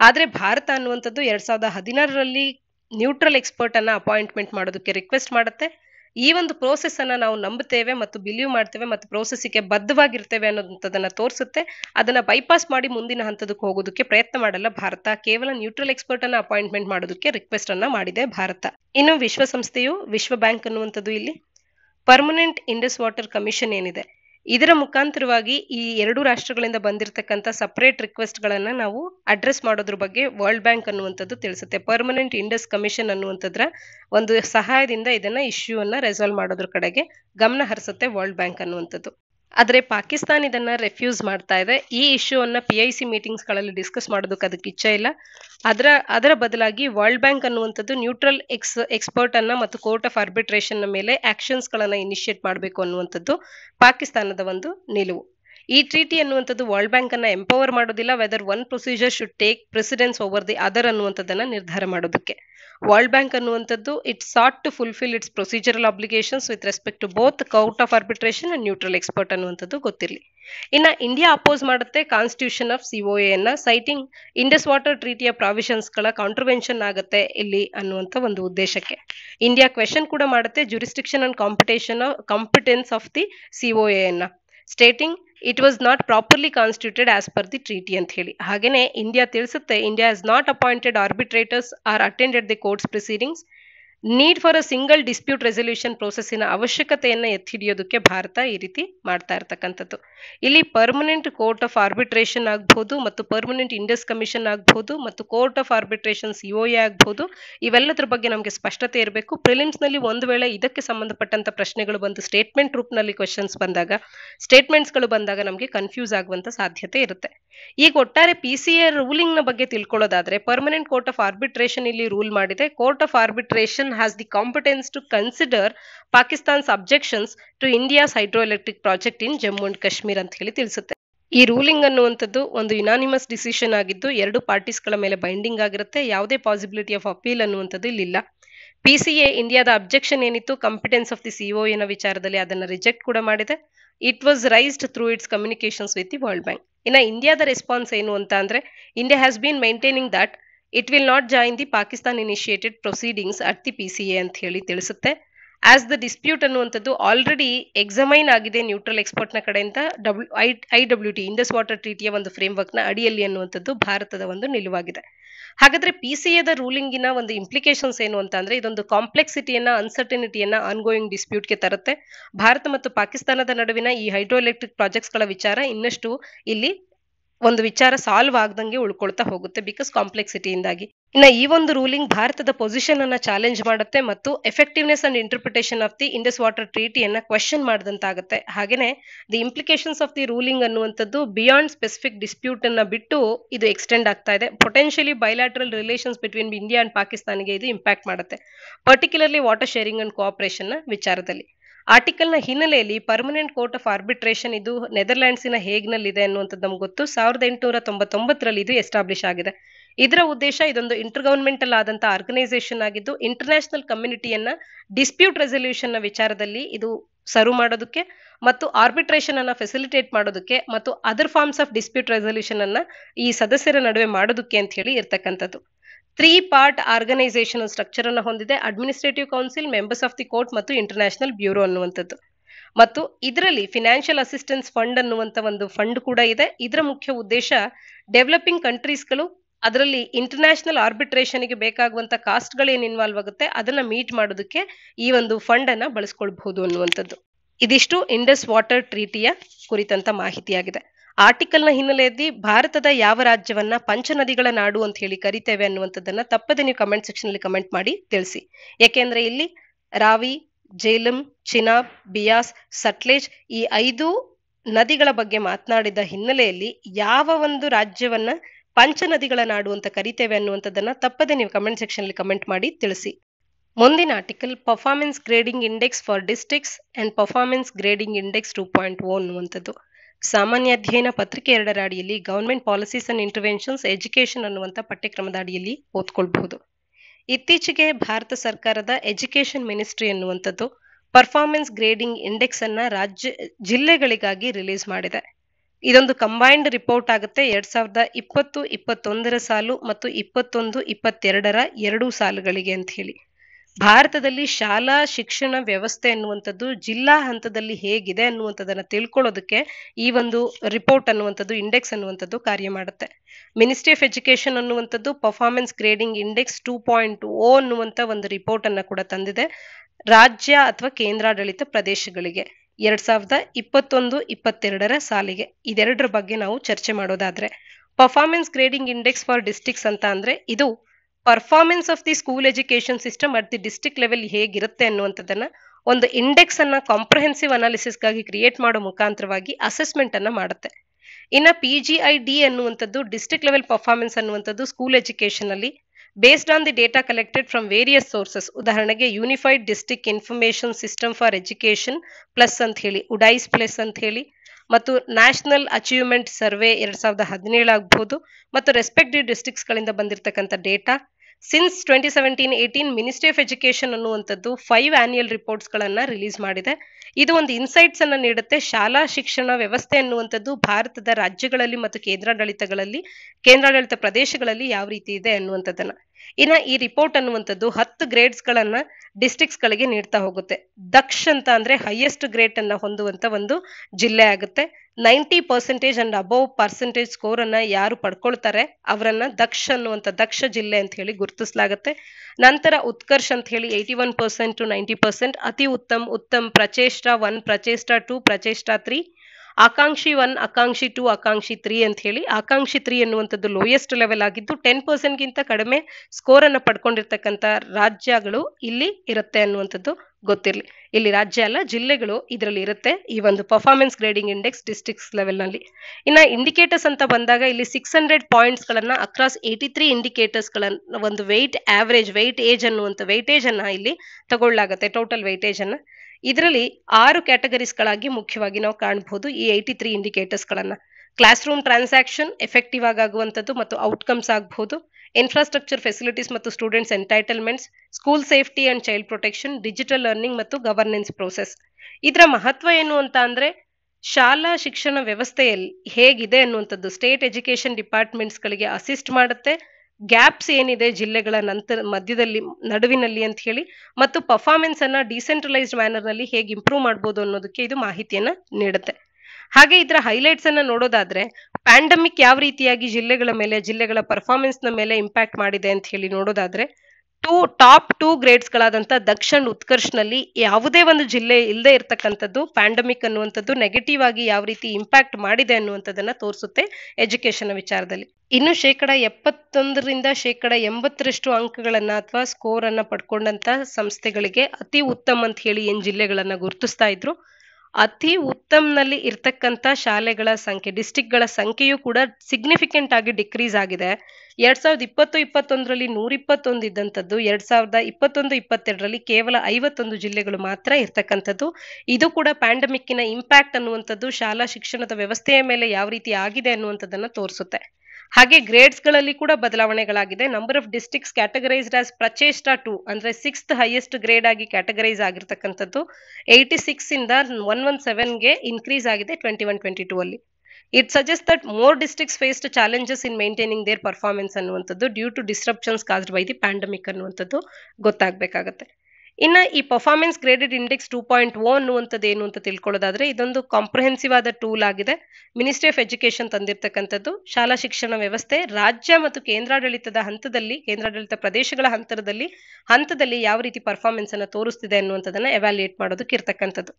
ಆದರೆ ಭಾರತ ಅನ್ನುವಂಥದ್ದು ಎರಡ್ ಸಾವಿರದ ಹದಿನಾರರಲ್ಲಿ ನ್ಯೂಟ್ರಲ್ ಎಕ್ಸ್ಪರ್ಟ್ ಅನ್ನ ಅಪಾಯಿಂಟ್ಮೆಂಟ್ ಮಾಡೋದಕ್ಕೆ ರಿಕ್ವೆಸ್ಟ್ ಮಾಡುತ್ತೆ. ಈ ಒಂದು ಪ್ರೋಸೆಸ್ ಅನ್ನ ನಾವು ನಂಬುತ್ತೇವೆ ಮತ್ತು ಬಿಲೀವ್ ಮಾಡ್ತೇವೆ ಮತ್ತು ಪ್ರೋಸೆಸ್ಗೆ ಬದ್ಧವಾಗಿರ್ತೇವೆ ಅನ್ನೋದಂಥದನ್ನ ತೋರಿಸುತ್ತೆ. ಅದನ್ನ ಬೈಪಾಸ್ ಮಾಡಿ ಮುಂದಿನ ಹಂತದಕ್ಕೆ ಹೋಗೋದಕ್ಕೆ ಪ್ರಯತ್ನ ಮಾಡಲ್ಲ ಭಾರತ. ಕೇವಲ ನ್ಯೂಟ್ರಲ್ ಎಕ್ಸ್ಪರ್ಟ್ ಅನ್ನ ಅಪಾಯಿಂಟ್ಮೆಂಟ್ ಮಾಡೋದಕ್ಕೆ ರಿಕ್ವೆಸ್ಟ್ ಅನ್ನ ಮಾಡಿದೆ ಭಾರತ. ಇನ್ನು ವಿಶ್ವಸಂಸ್ಥೆಯು ವಿಶ್ವ ಬ್ಯಾಂಕ್ ಅನ್ನುವಂಥದ್ದು ಇಲ್ಲಿ. ಪರ್ಮನೆಂಟ್ ಇಂಡಸ್ ವಾಟರ್ ಕಮಿಷನ್ ಏನಿದೆ? ಇದರ ಮುಖಾಂತರವಾಗಿ ಈ ಎರಡು ರಾಷ್ಟ್ರಗಳಿಂದ ಬಂದಿರತಕ್ಕಂಥ ಸಪರೇಟ್ ರಿಕ್ವೆಸ್ಟ್ ಗಳನ್ನ ನಾವು ಅಡ್ರೆಸ್ ಮಾಡೋದ್ರ ಬಗ್ಗೆ ವರ್ಲ್ಡ್ ಬ್ಯಾಂಕ್ ಅನ್ನುವಂಥದ್ದು ತಿಳಿಸುತ್ತೆ. ಪರ್ಮನೆಂಟ್ ಇಂಡಸ್ ಕಮಿಷನ್ ಅನ್ನುವಂಥದ್ರ ಒಂದು ಸಹಾಯದಿಂದ ಇದನ್ನ ಇಶ್ಯೂ ಅನ್ನ ರೆಸಾಲ್ವ್ ಮಾಡೋದ್ರ ಕಡೆಗೆ ಗಮನ ಹರಿಸುತ್ತೆ ವರ್ಲ್ಡ್ ಬ್ಯಾಂಕ್ ಅನ್ನುವಂಥದ್ದು. ಆದ್ರೆ ಪಾಕಿಸ್ತಾನ ಇದನ್ನ ರೆಫ್ಯೂಸ್ ಮಾಡ್ತಾ ಇದೆ. ಈ ಇಶ್ಯೂ ಅನ್ನ ಪಿ ಐ ಸಿ ಮೀಟಿಂಗ್ಸ್ಗಳಲ್ಲಿ ಡಿಸ್ಕಸ್ ಮಾಡೋದಕ್ಕೆ ಅದಕ್ಕೆ ಇಚ್ಛೆ ಇಲ್ಲ. ಅದರ ಅದರ ಬದಲಾಗಿ ವರ್ಲ್ಡ್ ಬ್ಯಾಂಕ್ ಅನ್ನುವಂಥದ್ದು ನ್ಯೂಟ್ರಲ್ ಎಕ್ಸ್ ಎಕ್ಸ್ಪರ್ಟ್ ಅನ್ನ ಮತ್ತು ಕೋರ್ಟ್ ಆಫ್ ಆರ್ಬಿಟ್ರೇಷನ್ ಮೇಲೆ ಆಕ್ಷನ್ಸ್ ಗಳನ್ನ ಇನಿಷಿಯೇಟ್ ಮಾಡಬೇಕು ಅನ್ನುವಂಥದ್ದು ಪಾಕಿಸ್ತಾನದ ಒಂದು ನಿಲುವು. ಈ ಟ್ರೀಟಿ ಅನ್ನುವಂಥದ್ದು ವರ್ಲ್ಡ್ ಬ್ಯಾಂಕ್ ಅನ್ನ ಎಂಪವರ್ ಮಾಡೋದಿಲ್ಲ whether one procedure should take precedence over the other ಅನ್ನುವಂಥದ್ದನ್ನ ನಿರ್ಧಾರ ಮಾಡೋದಕ್ಕೆ. ವರ್ಲ್ಡ್ ಬ್ಯಾಂಕ್ ಅನ್ನುವಂಥದ್ದು it sought to fulfil its procedural obligations with respect to both court of arbitration and neutral expert ಅನ್ನುವಂಥದ್ದು ಗೊತ್ತಿರಲಿ. ಇನ್ನ ಇಂಡಿಯಾ ಅಪೋಸ್ ಮಾಡುತ್ತೆ ಕಾನ್ಸ್ಟಿಟ್ಯೂಷನ್ ಆಫ್ ಸಿಒಎ ಅನ್ನ ಸೈಟಿಂಗ್ ಇಂಡಸ್ ವಾಟರ್ ಟ್ರೀಟಿಯ ಪ್ರಾವಿಷನ್ಸ್ಗಳ ಕಾಂಟ್ರವೆನ್ಷನ್ ಆಗುತ್ತೆ ಇಲ್ಲಿ ಅನ್ನುವಂಥ ಒಂದು ಉದ್ದೇಶಕ್ಕೆ. ಇಂಡಿಯಾ ಕ್ವೆಶನ್ ಕೂಡ ಮಾಡುತ್ತೆ jurisdiction and competition competence of the COA ಅನ್ನ. Stating it was not properly constituted as per the treaty ಅಂತ ಹೇಳಿ ಹಾಗೇನೆ ಇಂಡಿಯಾ ತಿಳಿಸುತ್ತೆ India has not appointed arbitrators or attended the courts proceedings need for a single dispute resolution ಪ್ರೋಸೆಸ್ಸಿನ ಅವಶ್ಯಕತೆಯನ್ನು ಎತ್ತಿಡಿಯೋದಕ್ಕೆ ಭಾರತ ಈ ರೀತಿ ಮಾಡ್ತಾ ಇರ್ತಕ್ಕಂಥದ್ದು. ಇಲ್ಲಿ ಪರ್ಮನೆಂಟ್ ಕೋರ್ಟ್ ಆಫ್ ಆರ್ಬಿಟ್ರೇಷನ್ ಆಗಬಹುದು ಮತ್ತು ಪರ್ಮನೆಂಟ್ ಇಂಡಸ್ ಕಮಿಷನ್ ಆಗಬಹುದು ಮತ್ತು ಕೋರ್ಟ್ ಆಫ್ ಆರ್ಬಿಟ್ರೇಷನ್ ಎ ಆಗ್ಬಹುದು. ಇವೆಲ್ಲದ್ರ ಬಗ್ಗೆ ನಮಗೆ ಸ್ಪಷ್ಟತೆ ಇರಬೇಕು. ಪ್ರಿಲಿಮ್ಸ್ನಲ್ಲಿ ಒಂದು ವೇಳೆ ಇದಕ್ಕೆ ಸಂಬಂಧಪಟ್ಟಂತ ಪ್ರಶ್ನೆಗಳು ಬಂದು ಸ್ಟೇಟ್ಮೆಂಟ್ ರೂಪ್ನಲ್ಲಿ ಕ್ವಶನ್ಸ್ ಬಂದಾಗ ಸ್ಟೇಟ್ಮೆಂಟ್ಸ್ಗಳು ಬಂದಾಗ ನಮಗೆ ಕನ್ಫ್ಯೂಸ್ ಆಗುವಂತ ಸಾಧ್ಯತೆ ಇರುತ್ತೆ. ಈಗ ಒಟ್ಟಾರೆ ಪಿ ಸಿ ಎ ರೂಲಿಂಗ್ನ ಬಗ್ಗೆ ತಿಳ್ಕೊಳ್ಳೋದಾದ್ರೆ ಪರ್ಮನೆಂಟ್ ಕೋರ್ಟ್ ಆಫ್ ಆರ್ಬಿಟ್ರೇಷನ್ ಇಲ್ಲಿ ರೂಲ್ ಮಾಡಿದೆ. Court of arbitration has the competence to consider Pakistan's objections to India's hydroelectric project in Jammu and Kashmir ಅಂತ ಹೇಳಿ ತಿಳಿಸುತ್ತೆ. ಈ ರೂಲಿಂಗ್ ಅನ್ನುವಂಥದ್ದು ಒಂದು ಯುನಾನಿಮಸ್ ಡಿಸಿಷನ್ ಆಗಿದ್ದು ಎರಡು ಪಾರ್ಟೀಸ್ಗಳ ಮೇಲೆ ಬೈಂಡಿಂಗ್ ಆಗಿರುತ್ತೆ. ಯಾವುದೇ ಪಾಸಿಬಿಲಿಟಿ ಆಫ್ ಅಪೀಲ್ ಅನ್ನುವಂಥದ್ದು ಇಲ್ಲಿಲ್ಲ ಪಿ ಸಿ ಎ ಇಂಡಿಯಾದ ಅಬ್ಜೆಕ್ಷನ್ ಏನಿತ್ತು? ಕಾಂಪಿಟೆನ್ಸ್ ಆಫ್ ದಿ ಸಿಒ ಎನ ವಿಚಾರದಲ್ಲಿ ಅದನ್ನು ರಿಜೆಕ್ಟ್ ಕೂಡ ಮಾಡಿದೆ. It was raised through its communications with the world bank ಇನ್ನು ಇಂಡಿಯಾದ ರೆಸ್ಪಾನ್ಸ್ ಏನು ಅಂತ ಅಂದ್ರೆ India has been maintaining that it will not join the Pakistan initiated proceedings at the P C A ಅಂತ ಹೇಳಿ ತಿಳಿಸುತ್ತೆ. ಆಸ್ ದ ಡಿಸ್ಪ್ಯೂಟ್ ಅನ್ನುವಂಥದ್ದು ಆಲ್ರೆಡಿ ಎಕ್ಸಮೈನ್ ಆಗಿದೆ ನ್ಯೂಟ್ರಲ್ ಎಕ್ಸ್ಪರ್ಟ್ನ ಕಡೆಯಿಂದ W I I W T Indus water ಟ್ರೀಟಿಯ ಒಂದು ಫ್ರೇಮ್ವರ್ಕ್ನ ಅಡಿಯಲ್ಲಿ ಅನ್ನುವಂಥದ್ದು ಭಾರತದ ಒಂದು ನಿಲುವಾಗಿದೆ. ಹಾಗಾದ್ರೆ ಪಿ ಸಿ ಎದ ರೂಲಿಂಗಿನ ಒಂದು ಇಂಪ್ಲಿಕೇಶನ್ಸ್ ಏನು ಅಂತ ಅಂದ್ರೆ ಇದೊಂದು ಕಾಂಪ್ಲೆಕ್ಸಿಟಿಯನ್ನ ಅನ್ಸರ್ಟಿನಿಟಿಯನ್ನ ಆನ್ಗೋಯಿಂಗ್ ಡಿಸ್ಪ್ಯೂಟ್ಗೆ ತರುತ್ತೆ. ಭಾರತ ಮತ್ತು ಪಾಕಿಸ್ತಾನದ ನಡುವಿನ ಈ ಹೈಡ್ರೋ ಎಲೆಕ್ಟ್ರಿಕ್ ಪ್ರಾಜೆಕ್ಟ್ಸ್ಗಳ ವಿಚಾರ ಇನ್ನಷ್ಟು ಇಲ್ಲಿ ಒಂದು ವಿಚಾರ ಸಾಲ್ವ್ ಆಗ್ದಂಗೆ ಉಳ್ಕೊಳ್ತಾ ಹೋಗುತ್ತೆ ಬಿಕಾಸ್ ಕಾಂಪ್ಲೆಕ್ಸಿಟಿಯಿಂದಾಗಿ ಇನ್ನ ಈ ಒಂದು ರೂಲಿಂಗ್ ಭಾರತದ ಪೊಸಿಷನ್ ಅನ್ನ ಚಾಲೆಂಜ್ ಮಾಡುತ್ತೆ ಮತ್ತು effectiveness and interpretation of the Indus water ಟ್ರೀಟಿಯನ್ನ question ಮಾಡಿದಂತಾಗುತ್ತೆ. ಹಾಗೇನೆ the implications of the ruling ಅನ್ನುವಂಥದ್ದು ಬಿಯಾಂಡ್ ಸ್ಪೆಸಿಫಿಕ್ ಡಿಸ್ಪ್ಯೂಟ್ ಅನ್ನ ಬಿಟ್ಟು ಇದು ಎಕ್ಸ್ಟೆಂಡ್ ಆಗ್ತಾ ಇದೆ. Potentially bilateral relations between India and ಪಾಕಿಸ್ತಾನಿಗೆ ಇದು ಇಂಪ್ಯಾಕ್ಟ್ ಮಾಡುತ್ತೆ. Particularly water sharing and cooperation ವಿಚಾರದಲ್ಲಿ. ಆರ್ಟಿಕಲ್ನ ಹಿನ್ನೆಲೆಯಲ್ಲಿ ಪರ್ಮನೆಂಟ್ ಕೋರ್ಟ್ ಆಫ್ ಆರ್ಬಿಟ್ರೇಷನ್ ಇದು ನೆದರ್ಲ್ಯಾಂಡ್ಸಿನ ಹೇಗ್ನಲ್ಲಿದೆ ಅನ್ನುವಂಥದ್ದು ನಮ್ಗೆ ಗೊತ್ತು. ಸಾವಿರದ ಎಂಟುನೂರ ತೊಂಬತ್ತೊಂಬತ್ತರಲ್ಲಿ ಇದು ಎಸ್ಟಾಬ್ಲಿಷ್ ಆಗಿದೆ. ಇದರ ಉದ್ದೇಶ ಇದೊಂದು ಇಂಟರ್ ಗವರ್ಮೆಂಟಲ್ ಆದಂತಹ ಆರ್ಗನೈಸೇಷನ್ ಆಗಿದ್ದು, ಇಂಟರ್ನ್ಯಾಷನಲ್ ಕಮ್ಯುನಿಟಿಯನ್ನ ಡಿಸ್ಪ್ಯೂಟ್ ರೆಸಲ್ಯೂಷನ್ ವಿಚಾರದಲ್ಲಿ ಇದು ಸರ್ವ್ ಮಾಡೋದಕ್ಕೆ ಮತ್ತು ಆರ್ಬಿಟ್ರೇಷನ್ ಅನ್ನ ಫೆಸಿಲಿಟೇಟ್ ಮಾಡೋದಕ್ಕೆ ಮತ್ತು other forms of dispute resolution ಅನ್ನ ಈ ಸದಸ್ಯರ ನಡುವೆ ಮಾಡೋದಕ್ಕೆ ಅಂತ ಹೇಳಿ ಇರ್ತಕ್ಕಂಥದ್ದು. ತ್ರೀ ಪಾರ್ಟ್ ಆರ್ಗನೈಸೇಷನ್ ಸ್ಟ್ರಕ್ಚರ್ ಅನ್ನು ಹೊಂದಿದೆ. Administrative council, members of the court ಮತ್ತು ಇಂಟರ್ನ್ಯಾಷನಲ್ ಬ್ಯೂರೋ ಅನ್ನುವಂಥದ್ದು. ಮತ್ತು ಇದರಲ್ಲಿ ಫಿನಾನ್ಷಿಯಲ್ ಅಸಿಸ್ಟೆನ್ಸ್ ಫಂಡ್ ಅನ್ನುವಂಥ ಒಂದು ಫಂಡ್ ಕೂಡ ಇದೆ. ಇದರ ಮುಖ್ಯ ಉದ್ದೇಶ ಡೆವಲಪಿಂಗ್ ಕಂಟ್ರೀಸ್ಗಳು ಅದರಲ್ಲಿ ಇಂಟರ್ನ್ಯಾಷನಲ್ ಆರ್ಬಿಟ್ರೇಷನ್ಗೆ ಬೇಕಾಗುವಂಥ ಕಾಸ್ಟ್ಗಳೇನು ಇನ್ವಾಲ್ವ್ ಆಗುತ್ತೆ, ಅದನ್ನ ಮೀಟ್ ಮಾಡೋದಕ್ಕೆ ಈ ಒಂದು ಫಂಡ್ ಅನ್ನ ಬಳಸ್ಕೊಳ್ಬಹುದು ಅನ್ನುವಂಥದ್ದು. ಇದಿಷ್ಟು ಇಂಡಸ್ ವಾಟರ್ ಟ್ರೀಟಿಯ ಕುರಿತಂತ ಮಾಹಿತಿಯಾಗಿದೆ. ಆರ್ಟಿಕಲ್ನ ಹಿನ್ನೆಲೆಯಲ್ಲಿ ಭಾರತದ ಯಾವ ರಾಜ್ಯವನ್ನ ಪಂಚನದಿಗಳ ನಾಡು ಅಂತ ಹೇಳಿ ಕರಿತೇವೆ ಅನ್ನುವಂಥದ್ದನ್ನ ತಪ್ಪದೆ ನೀವು ಕಮೆಂಟ್ ಸೆಕ್ಷನ್ ಅಲ್ಲಿ ಕಮೆಂಟ್ ಮಾಡಿ ತಿಳಿಸಿ. ಯಾಕೆಂದ್ರೆ ಇಲ್ಲಿ ರಾವಿ, ಜೇಲಂ, ಚಿನಾಬ್, ಬಿಯಾಸ್, ಸಟ್ಲೇಜ್ ಈ ಐದು ನದಿಗಳ ಬಗ್ಗೆ ಮಾತನಾಡಿದ ಹಿನ್ನೆಲೆಯಲ್ಲಿ ಯಾವ ಒಂದು ರಾಜ್ಯವನ್ನ ಪಂಚನದಿಗಳ ನಾಡು ಅಂತ ಕರಿತೇವೆ ಅನ್ನುವಂಥದ್ದನ್ನ ತಪ್ಪದೆ ನೀವು ಕಮೆಂಟ್ ಸೆಕ್ಷನ್ ಅಲ್ಲಿ ಕಮೆಂಟ್ ಮಾಡಿ ತಿಳಿಸಿ. ಮುಂದಿನ article performance grading index for districts and performance grading index two point O ಅನ್ನುವಂಥದ್ದು. ಸಾಮಾನ್ಯ ಅಧ್ಯಯನ ಪತ್ರಿಕೆ ಎರಡರ ಅಡಿಯಲ್ಲಿ government policies and interventions education ಅನ್ನುವಂಥ ಪಠ್ಯಕ್ರಮದ ಅಡಿಯಲ್ಲಿ ಓದ್ಕೊಳ್ಬಹುದು. ಇತ್ತೀಚೆಗೆ ಭಾರತ ಸರ್ಕಾರದ ಎಜುಕೇಶನ್ ಮಿನಿಸ್ಟ್ರಿ ಅನ್ನುವಂಥದ್ದು ಪರ್ಫಾರ್ಮೆನ್ಸ್ ಗ್ರೇಡಿಂಗ್ ಇಂಡೆಕ್ಸ್ ಅನ್ನ ರಾಜ್ಯ ಜಿಲ್ಲೆಗಳಿಗಾಗಿ ರಿಲೀಸ್ ಮಾಡಿದೆ. ಇದೊಂದು ಕಂಬೈನ್ಡ್ ರಿಪೋರ್ಟ್ ಆಗುತ್ತೆ ಎರಡ್ ಸಾವಿರದ ಇಪ್ಪತ್ತು, ಇಪ್ಪತ್ತೊಂದರ ಸಾಲು ಮತ್ತು ಇಪ್ಪತ್ತೊಂದು, ಇಪ್ಪತ್ತೆರಡರ ಎರಡೂ ಸಾಲುಗಳಿಗೆ ಅಂತ ಹೇಳಿ. ಭಾರತದಲ್ಲಿ ಶಾಲಾ ಶಿಕ್ಷಣ ವ್ಯವಸ್ಥೆ ಅನ್ನುವಂಥದ್ದು ಜಿಲ್ಲಾ ಹಂತದಲ್ಲಿ ಹೇಗಿದೆ ಅನ್ನುವಂಥದ್ದನ್ನ ತಿಳ್ಕೊಳ್ಳೋದಕ್ಕೆ ಈ ಒಂದು ರಿಪೋರ್ಟ್ ಅನ್ನುವಂಥದ್ದು ಇಂಡೆಕ್ಸ್ ಅನ್ನುವಂಥದ್ದು ಕಾರ್ಯ ಮಾಡುತ್ತೆ. ಮಿನಿಸ್ಟ್ರಿ ಆಫ್ ಎಜುಕೇಶನ್ ಅನ್ನುವಂಥದ್ದು performance grading index two point O ಅನ್ನುವಂಥ ಒಂದು ರಿಪೋರ್ಟ್ ಅನ್ನ ಕೂಡ ತಂದಿದೆ. ರಾಜ್ಯ ಅಥವಾ ಕೇಂದ್ರಾಡಳಿತ ಪ್ರದೇಶಗಳಿಗೆ ಎರಡ್ ಸಾವಿರದ ಇಪ್ಪತ್ತೊಂದು, ಇಪ್ಪತ್ತೆರಡರ ಸಾಲಿಗೆ. ಇದೆರಡರ ಬಗ್ಗೆ ನಾವು ಚರ್ಚೆ ಮಾಡೋದಾದ್ರೆ performance grading index for districts ಅಂತ ಅಂದ್ರೆ ಇದು performance of the school education system at the district level ಹೇಗಿರುತ್ತೆ ಅನ್ನುವಂಥದ್ದನ್ನ ಒಂದು ಇಂಡೆಕ್ಸ್ ಅನ್ನ ಕಾಂಪ್ರಹೆನ್ಸಿವ್ ಅನಾಲಿಸಿಸ್ಗಾಗಿ ಕ್ರಿಯೇಟ್ ಮಾಡೋ ಮುಖಾಂತರವಾಗಿ ಅಸೆಸ್ಮೆಂಟ್ ಅನ್ನು ಮಾಡುತ್ತೆ. ಇನ್ನ ಪಿ ಜಿ ಐ ಡಿ ಅನ್ನುವಂಥದ್ದು ಡಿಸ್ಟ್ರಿಕ್ಟ್ ಲೆವೆಲ್ ಪರ್ಫಾರ್ಮೆನ್ಸ್ ಅನ್ನುವಂಥದ್ದು ಸ್ಕೂಲ್ ಎಜುಕೇಶನ್ ಅಲ್ಲಿ based on the data collected from various sources ಉದಾಹರಣೆಗೆ unified district information system for education plus ಅಂತ ಹೇಳಿ ಉಡೈಸ್ ಪ್ಲಸ್ ಅಂತ ಹೇಳಿ ಮತ್ತು ನ್ಯಾಷನಲ್ ಅಚೀವ್ಮೆಂಟ್ ಸರ್ವೆ ಎರಡ್ ಸಾವಿರದ ಹದಿನೇಳು ಆಗಬಹುದು ಮತ್ತು ರೆಸ್ಪೆಕ್ಟಿವ್ ಡಿಸ್ಟ್ರಿಕ್ಟ್ಸ್ ಗಳಿಂದ ಬಂದಿರತಕ್ಕಂಥ data since twenty seventeen eighteen ministry of education ಅನ್ನುವಂಥದ್ದು ಫೈವ್ ಆನ್ಯುಯಲ್ ರಿಪೋರ್ಟ್ಸ್ ಗಳನ್ನ ರಿಲೀಸ್ ಮಾಡಿದೆ. ಇದು ಒಂದು ಇನ್ಸೈಟ್ಸ್ ಅನ್ನ ನೀಡುತ್ತೆ. ಶಾಲಾ ಶಿಕ್ಷಣ ವ್ಯವಸ್ಥೆ ಅನ್ನುವಂಥದ್ದು ಭಾರತದ ರಾಜ್ಯಗಳಲ್ಲಿ ಮತ್ತು ಕೇಂದ್ರಾಡಳಿತಗಳಲ್ಲಿ, ಕೇಂದ್ರಾಡಳಿತ ಪ್ರದೇಶಗಳಲ್ಲಿ ಯಾವ ರೀತಿ ಇದೆ ಅನ್ನುವಂಥದ್ದನ್ನ. ಇನ್ನ ಈ ರಿಪೋರ್ಟ್ ಅನ್ನುವಂಥದ್ದು ಹತ್ತು ಗ್ರೇಡ್ಸ್ ಗಳನ್ನ ಗಳಿಗೆ ನೀಡ್ತಾ ಹೋಗುತ್ತೆ. ದಕ್ಷ ಅಂತ ಅಂದ್ರೆ ಹೈಯೆಸ್ಟ್ ಗ್ರೇಡ್ ಅನ್ನ ಒಂದು ಜಿಲ್ಲೆ ಆಗುತ್ತೆ. Ninety percentage and above percentage score ಅನ್ನ ಯಾರು ಪಡ್ಕೊಳ್ತಾರೆ ಅವರನ್ನ ದಕ್ಷ ಅನ್ನುವಂತ ದಕ್ಷ ಜಿಲ್ಲೆ ಅಂತ ಹೇಳಿ ಗುರುತಿಸಲಾಗುತ್ತೆ. ನಂತರ ಉತ್ಕರ್ಷ್ ಅಂತ ಹೇಳಿ eighty one percent to ninety percent Ati Uttam Uttam Prachesta one Prachesta two Prachesta three Akanshi one, Akanshi two, Akanshi three ಅಂತ ಹೇಳಿ ಆಕಾಂಕ್ಷಿ ತ್ರೀ ಎನ್ನುವಂಥದ್ದು ಲೋಯೆಸ್ಟ್ ಲೆವೆಲ್ ಆಗಿದ್ದು ಟೆನ್ ಪರ್ಸೆಂಟ್ಗಿಂತ ಕಡಿಮೆ ಸ್ಕೋರ್ ಅನ್ನು ಪಡ್ಕೊಂಡಿರ್ತಕ್ಕಂಥ ರಾಜ್ಯಗಳು ಇಲ್ಲಿ ಇರುತ್ತೆ ಅನ್ನುವಂಥದ್ದು ಗೊತ್ತಿರಲಿ. ಇಲ್ಲಿ ರಾಜ್ಯ ಅಲ್ಲ, ಜಿಲ್ಲೆಗಳು ಇದರಲ್ಲಿ ಇರುತ್ತೆ ಈ ಒಂದು ಪರ್ಫಾರ್ಮೆನ್ಸ್ ಗ್ರೇಡಿಂಗ್ ಇಂಡೆಕ್ಸ್ ಡಿಸ್ಟ್ರಿಕ್ಟ್ಸ್ ಲೆವೆಲ್ನಲ್ಲಿ ಇನ್ನು ಇಂಡಿಕೇಟರ್ಸ್ ಅಂತ ಬಂದಾಗ ಇಲ್ಲಿ ಸಿಕ್ಸ್ ಹಂಡ್ರೆಡ್ ಪಾಯಿಂಟ್ಸ್ ಗಳನ್ನ ಅಕ್ರಾಸ್ ಏಯ್ಟಿ ತ್ರೀ ಇಂಡಿಕೇಟರ್ಸ್ ಗಳನ್ನ ಒಂದು ವೆಯ್ಟ್ ಆವರೇಜ್ ವೆಯ್ಟ್ ಏಜ್ ಅನ್ನುವಂಥ ವೆಯ್ಟೇಜನ್ನು ಇಲ್ಲಿ ತಗೊಳ್ಳಾಗತ್ತೆ ಟೋಟಲ್ ವೆಯ್ಟೇಜನ್ನು ಇದರಲ್ಲಿ ಆರು ಕ್ಯಾಟಗರೀಸ್ ಗಳಾಗಿ ಮುಖ್ಯವಾಗಿ ನಾವು ಕಾಣಬಹುದು ಈ ಏಯ್ಟಿ ತ್ರೀ ಇಂಡಿಕೇಟರ್ಸ್ ಗಳನ್ನ ಕ್ಲಾಸ್ ರೂಮ್ ಟ್ರಾನ್ಸಾಕ್ಷನ್ ಎಫೆಕ್ಟಿವ್ ಆಗುವಂಥದ್ದು ಮತ್ತು ಔಟ್ಕಮ್ಸ್ ಆಗಬಹುದು ಇನ್ಫ್ರಾಸ್ಟ್ರಕ್ಚರ್ ಫೆಸಿಲಿಟೀಸ್ ಮತ್ತು students entitlements school safety and child protection digital learning ಮತ್ತು ಗವರ್ನೆನ್ಸ್ ಪ್ರೋಸೆಸ್ ಇದರ ಮಹತ್ವ ಏನು ಅಂತ ಅಂದ್ರೆ, ಶಾಲಾ ಶಿಕ್ಷಣ ವ್ಯವಸ್ಥೆಯಲ್ಲಿ ಹೇಗಿದೆ ಅನ್ನುವಂಥದ್ದು. ಸ್ಟೇಟ್ ಎಜುಕೇಶನ್ ಡಿಪಾರ್ಟ್ಮೆಂಟ್ಸ್ ಗಳಿಗೆ ಅಸಿಸ್ಟ್ ಮಾಡುತ್ತೆ. ಗ್ಯಾಪ್ಸ್ ಏನಿದೆ ಜಿಲ್ಲೆಗಳ ನಂತರ, ಮಧ್ಯದಲ್ಲಿ, ನಡುವಿನಲ್ಲಿ ಅಂತ ಹೇಳಿ, ಮತ್ತು ಪರ್ಫಾರ್ಮೆನ್ಸ್ ಅನ್ನ ಡಿಸೆಂಟ್ರಲೈಸ್ಡ್ ಮ್ಯಾನರ್ನಲ್ಲಿ ಹೇಗೆ ಇಂಪ್ರೂವ್ ಮಾಡ್ಬೋದು ಅನ್ನೋದಕ್ಕೆ ಇದು ಮಾಹಿತಿಯನ್ನ ನೀಡುತ್ತೆ. ಹಾಗೆ ಇದರ ಹೈಲೈಟ್ಸ್ ಅನ್ನ ನೋಡೋದಾದ್ರೆ ಪ್ಯಾಂಡಮಿಕ್ ಯಾವ ರೀತಿಯಾಗಿ ಜಿಲ್ಲೆಗಳ ಮೇಲೆ, ಜಿಲ್ಲೆಗಳ ಪರ್ಫಾರ್ಮೆನ್ಸ್ನ ಮೇಲೆ ಇಂಪ್ಯಾಕ್ಟ್ ಮಾಡಿದೆ ಅಂತ ಹೇಳಿ ನೋಡೋದಾದ್ರೆ ಟೂ, ಟಾಪ್ ಟೂ ಗ್ರೇಡ್ಸ್ಗಳಾದಂಥ ಗಳಾದಂತ ಉತ್ಕರ್ಷ್ನಲ್ಲಿ ಯಾವುದೇ ಒಂದು ಜಿಲ್ಲೆ ಇಲ್ಲದೆ ಇರತಕ್ಕಂಥದ್ದು ಪ್ಯಾಂಡಮಿಕ್ ಅನ್ನುವಂಥದ್ದು ನೆಗೆಟಿವ್ ಆಗಿ ಯಾವ ರೀತಿ ಇಂಪ್ಯಾಕ್ಟ್ ಮಾಡಿದೆ ಅನ್ನುವಂಥದ್ದನ್ನ ತೋರಿಸುತ್ತೆ ಎಜುಕೇಶನ್ ವಿಚಾರದಲ್ಲಿ. ಇನ್ನು ಶೇಕಡ ಎಪ್ಪತ್ತೊಂದರಿಂದ ಶೇಕಡ ಎಂಬತ್ತರಷ್ಟು ಅಂಕಗಳನ್ನು ಅಥವಾ ಸ್ಕೋರ್ ಪಡ್ಕೊಂಡಂಥ ಸಂಸ್ಥೆಗಳಿಗೆ ಅತಿ ಉತ್ತಮ ಅಂತ ಹೇಳಿ ಏನ್ ಜಿಲ್ಲೆಗಳನ್ನು ಗುರುತಿಸ್ತಾ ಇದ್ರು. ಅತಿ ಉತ್ತಮ್ನಲ್ಲಿ ಇರ್ತಕ್ಕಂಥ ಶಾಲೆಗಳ ಸಂಖ್ಯೆ ಡಿಸ್ಟಿಕ್ಗಳ ಸಂಖ್ಯೆಯೂ ಕೂಡ ಸಿಗ್ನಿಫಿಕೆಂಟ್ ಆಗಿ ಡಿಕ್ರೀಸ್ ಆಗಿದೆ. ಎರಡ್ ಸಾವಿರದ ಇಪ್ಪತ್ತು, ಇಪ್ಪತ್ತೊಂದರಲ್ಲಿ ನೂರ ಇಪ್ಪತ್ತೊಂದು ಇದ್ದಂಥದ್ದು, ಎರಡ್ ಸಾವಿರದ ಇಪ್ಪತ್ತೊಂದು, ಇಪ್ಪತ್ತೆರಡರಲ್ಲಿ ಕೇವಲ ಐವತ್ತೊಂದು ಜಿಲ್ಲೆಗಳು ಮಾತ್ರ ಇರ್ತಕ್ಕಂಥದ್ದು. ಇದು ಕೂಡ ಪ್ಯಾಂಡಮಿಕ್ಕಿನ ಇಂಪ್ಯಾಕ್ಟ್ ಅನ್ನುವಂಥದ್ದು ಶಾಲಾ ಶಿಕ್ಷಣದ ವ್ಯವಸ್ಥೆಯ ಮೇಲೆ ಯಾವ ರೀತಿ ಆಗಿದೆ ಅನ್ನುವಂಥದ್ದನ್ನು ತೋರಿಸುತ್ತೆ. ಹಾಗೆ ಗ್ರೇಡ್ಸ್ಗಳಲ್ಲಿ ಕೂಡ ಬದಲಾವಣೆಗಳಾಗಿದೆ. Number of districts categorised as Prachesta two ಅಂದ್ರೆ ಸಿಕ್ಸ್ತ್ ಹೈಯೆಸ್ಟ್ ಗ್ರೇಡ್ ಆಗಿ ಕ್ಯಾಟಗರೈಸ್ ಆಗಿರ್ತಕ್ಕಂಥದ್ದು. ಏಯ್ಟಿ ಸಿಕ್ಸ್ ಇಂದ ಒನ್ ಒನ್ ಸೆವೆನ್ಗೆ ಇನ್ಕ್ರೀಸ್ ಆಗಿದೆ ಟ್ವೆಂಟಿ ಒನ್ ಟ್ವೆಂಟಿ ಟೂ ಅಲ್ಲಿ. It suggest that more districts faced challenges in maintaining their performance ಅನ್ನುವಂಥದ್ದು due to disruptions caused by the pandemic ಅನ್ನುವಂಥದ್ದು ಗೊತ್ತಾಗಬೇಕಾಗತ್ತೆ. ಇನ್ನ ಈ performance graded index two point O ಅನ್ನುವಂಥದ್ದು ಏನು ಅಂತ ತಿಳ್ಕೊಳ್ಳೋದಾದ್ರೆ, ಇದೊಂದು ಕಾಂಪ್ರಹೆನ್ಸಿವ್ ಆದ ಟೂಲ್ ಆಗಿದೆ. ಮಿನಿಸ್ಟ್ರಿ ಆಫ್ ಎಜುಕೇಶನ್ ತಂದಿರತಕ್ಕಂಥದ್ದು. ಶಾಲಾ ಶಿಕ್ಷಣ ವ್ಯವಸ್ಥೆ, ರಾಜ್ಯ ಮತ್ತು ಕೇಂದ್ರಾಡಳಿತದ ಹಂತದಲ್ಲಿ, ಕೇಂದ್ರಾಡಳಿತ ಪ್ರದೇಶಗಳ ಹಂತದಲ್ಲಿ ಹಂತದಲ್ಲಿ ಯಾವ ರೀತಿ ಪರ್ಫಾರ್ಮೆನ್ಸ್ ಅನ್ನು ತೋರಿಸ್ತಿದೆ ಅನ್ನುವಂಥದ್ದನ್ನ ಎವ್ಯಾಲ್ಯೂಯೇಟ್ ಮಾಡೋದಕ್ಕೆ ಇರ್ತಕ್ಕಂಥದ್ದು.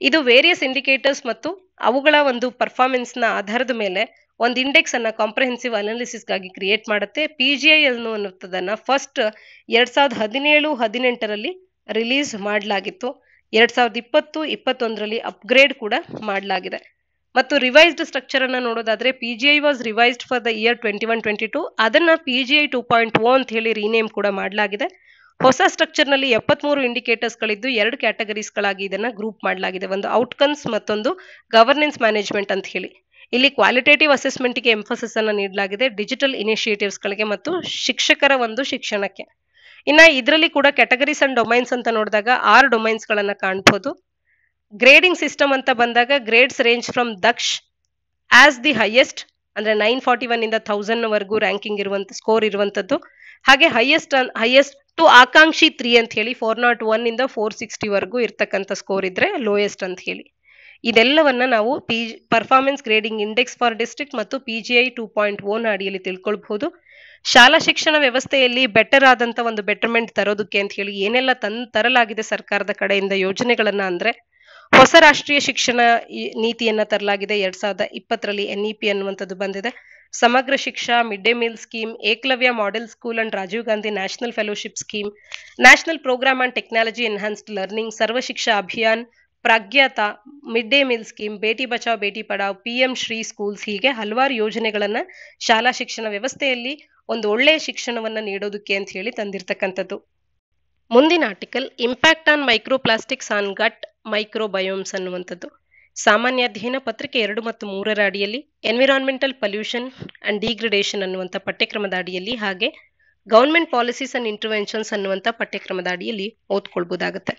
ಇದು ವೇರಿಯಸ್ ಇಂಡಿಕೇಟರ್ಸ್ ಮತ್ತು ಅವುಗಳ ಒಂದು ಪರ್ಫಾರ್ಮೆನ್ಸ್ನ ಆಧಾರದ ಮೇಲೆ ಒಂದು ಇಂಡೆಕ್ಸ್ ಅನ್ನ ಕಾಂಪ್ರಹೆನ್ಸಿವ್ ಅನಾಲಿಸಿಸ್ಗಾಗಿ ಕ್ರಿಯೇಟ್ ಮಾಡುತ್ತೆ. ಪಿ ಜಿ ಐ ಅನ್ನುವಂಥದ್ದನ್ನ ಫಸ್ಟ್ ಎರಡ್ ಸಾವಿರದ ಹದಿನೇಳು, ಹದಿನೆಂಟರಲ್ಲಿ ರಿಲೀಸ್ ಮಾಡಲಾಗಿತ್ತು. ಎರಡ್ ಸಾವಿರದ ಇಪ್ಪತ್ತು, ಇಪ್ಪತ್ತೊಂದರಲ್ಲಿ ಅಪ್ಗ್ರೇಡ್ ಕೂಡ ಮಾಡಲಾಗಿದೆ. ಮತ್ತು ರಿವೈಸ್ಡ್ ಸ್ಟ್ರಕ್ಚರ್ ಅನ್ನು ನೋಡೋದಾದ್ರೆ P G I was revised for the year twenty one twenty two ಅದನ್ನ P G I two point O ಅಂತ ಹೇಳಿ ರೀನೇಮ್ ಕೂಡ ಮಾಡಲಾಗಿದೆ. ಹೊಸ ಸ್ಟ್ರಕ್ಚರ್ನಲ್ಲಿ ಎಪ್ಪತ್ಮೂರು ಇಂಡಿಕೇಟರ್ಸ್ ಗಳಿದ್ದು ಎರಡು ಕ್ಯಾಟಗರೀಸ್ ಗಳಾಗಿ ಇದನ್ನ ಗ್ರೂಪ್ ಮಾಡಲಾಗಿದೆ. ಒಂದು ಔಟ್ಕಮ್ಸ್ ಮತ್ತೊಂದು ಗವರ್ನೆನ್ಸ್ ಮ್ಯಾನೇಜ್ಮೆಂಟ್ ಅಂತ ಹೇಳಿ. ಇಲ್ಲಿ ಕ್ವಾಲಿಟೇಟಿವ್ ಅಸೆಸ್ಮೆಂಟ್ಗೆ ಎಂಫಸಿಸ್ ಅನ್ನ ನೀಡಲಾಗಿದೆ. ಡಿಜಿಟಲ್ ಇನಿಷಿಯೇಟಿವ್ಸ್ ಗಳಿಗೆ ಮತ್ತು ಶಿಕ್ಷಕರ ಒಂದು ಶಿಕ್ಷಣಕ್ಕೆ. ಇನ್ನ ಇದರಲ್ಲಿ ಕೂಡ ಕ್ಯಾಟಗರೀಸ್ ಅಂಡ್ ಡೊಮೈನ್ಸ್ ಅಂತ ನೋಡಿದಾಗ ಆರು ಡೊಮೈನ್ಸ್ ಗಳನ್ನ ಕಾಣಬಹುದು ಗ್ರೇಡಿಂಗ್ ಸಿಸ್ಟಮ್ ಅಂತ ಬಂದಾಗ grades range from Daksh as the highest ಅಂದ್ರೆ ನೈನ್ ಫಾರ್ಟಿ ಒನ್ ಇಂದ ಥೌಸಂಡ್ ವರೆಗೂ ರ್ಯಾಂಕಿಂಗ್ ಇರುವಂತ ಸ್ಕೋರ್ ಇರುವಂತದ್ದು. ಹಾಗೆ highest highest to Akanshi three ಅಂತ ಹೇಳಿ ಫೋರ್ ನಾಟ್ ಒನ್ ಇಂದ ಫೋರ್ ಸಿಕ್ಸ್ಟಿ ವರೆಗೂ ಇರ್ತಕ್ಕಂಥ ಸ್ಕೋರ್ ಇದ್ರೆ ಲೋಯೆಸ್ಟ್ ಅಂತ ಹೇಳಿ. ಇದೆಲ್ಲವನ್ನ ನಾವು P performance grading index for district ಮತ್ತು P G I two point O ಅಡಿಯಲ್ಲಿ ತಿಳ್ಕೊಳ್ಬಹುದು. ಶಾಲಾ ಶಿಕ್ಷಣ ವ್ಯವಸ್ಥೆಯಲ್ಲಿ ಬೆಟರ್ ಆದಂತ ಒಂದು ಬೆಟರ್ಮೆಂಟ್ ತರೋದಕ್ಕೆ ಅಂತ ಹೇಳಿ ಏನೆಲ್ಲ ತಂದ್ ತರಲಾಗಿದೆ ಸರ್ಕಾರದ ಕಡೆಯಿಂದ ಯೋಜನೆಗಳನ್ನ ಅಂದ್ರೆ ಹೊಸ ರಾಷ್ಟ್ರೀಯ ಶಿಕ್ಷಣ ನೀತಿಯನ್ನ ತರಲಾಗಿದೆ. ಎರಡ್ ಸಾವಿರದ ಇಪ್ಪತ್ತರಲ್ಲಿ ಎನ್ ಇ ಪಿ ಅನ್ನುವಂಥದ್ದು ಬಂದಿದೆ. Samagra Shiksha mid day meal scheme Eklavya model school and Rajiv Gandhi national fellowship scheme national programme and technology enhanced learning Sarva Shiksha Abhiyan Pragyata mid day meal scheme Beti Bachao, Beti Padhao P M Shri schools ಹೀಗೆ ಹಲವಾರು ಯೋಜನೆಗಳನ್ನ ಶಾಲಾ ಶಿಕ್ಷಣ ವ್ಯವಸ್ಥೆಯಲ್ಲಿ ಒಂದು ಒಳ್ಳೆಯ ಶಿಕ್ಷಣವನ್ನ ನೀಡೋದಕ್ಕೆ ಅಂತ ಹೇಳಿ ತಂದಿರ್ತಕ್ಕಂಥದ್ದು. ಮುಂದಿನ article impact on microplastics on gut microbiomes ಅನ್ನುವಂಥದ್ದು. ಸಾಮಾನ್ಯ ಅಧ್ಯಯನ ಪತ್ರಿಕೆ ಎರಡು ಮತ್ತು ಮೂರರ ಅಡಿಯಲ್ಲಿ ಎನ್ವಿರಾನ್ಮೆಂಟಲ್ ಪೊಲ್ಯೂಷನ್ ಅಂಡ್ ಡಿಗ್ರಿಡೇಷನ್ ಅನ್ನುವಂಥ ಪಠ್ಯಕ್ರಮದ ಅಡಿಯಲ್ಲಿ ಹಾಗೆ ಗೌರ್ಮೆಂಟ್ ಪಾಲಿಸೀಸ್ ಅಂಡ್ ಇಂಟರ್ವೆನ್ಷನ್ಸ್ ಅನ್ನುವಂಥ ಪಠ್ಯಕ್ರಮದ ಅಡಿಯಲ್ಲಿ ಓದ್ಕೊಳ್ಬಹುದಾಗುತ್ತೆ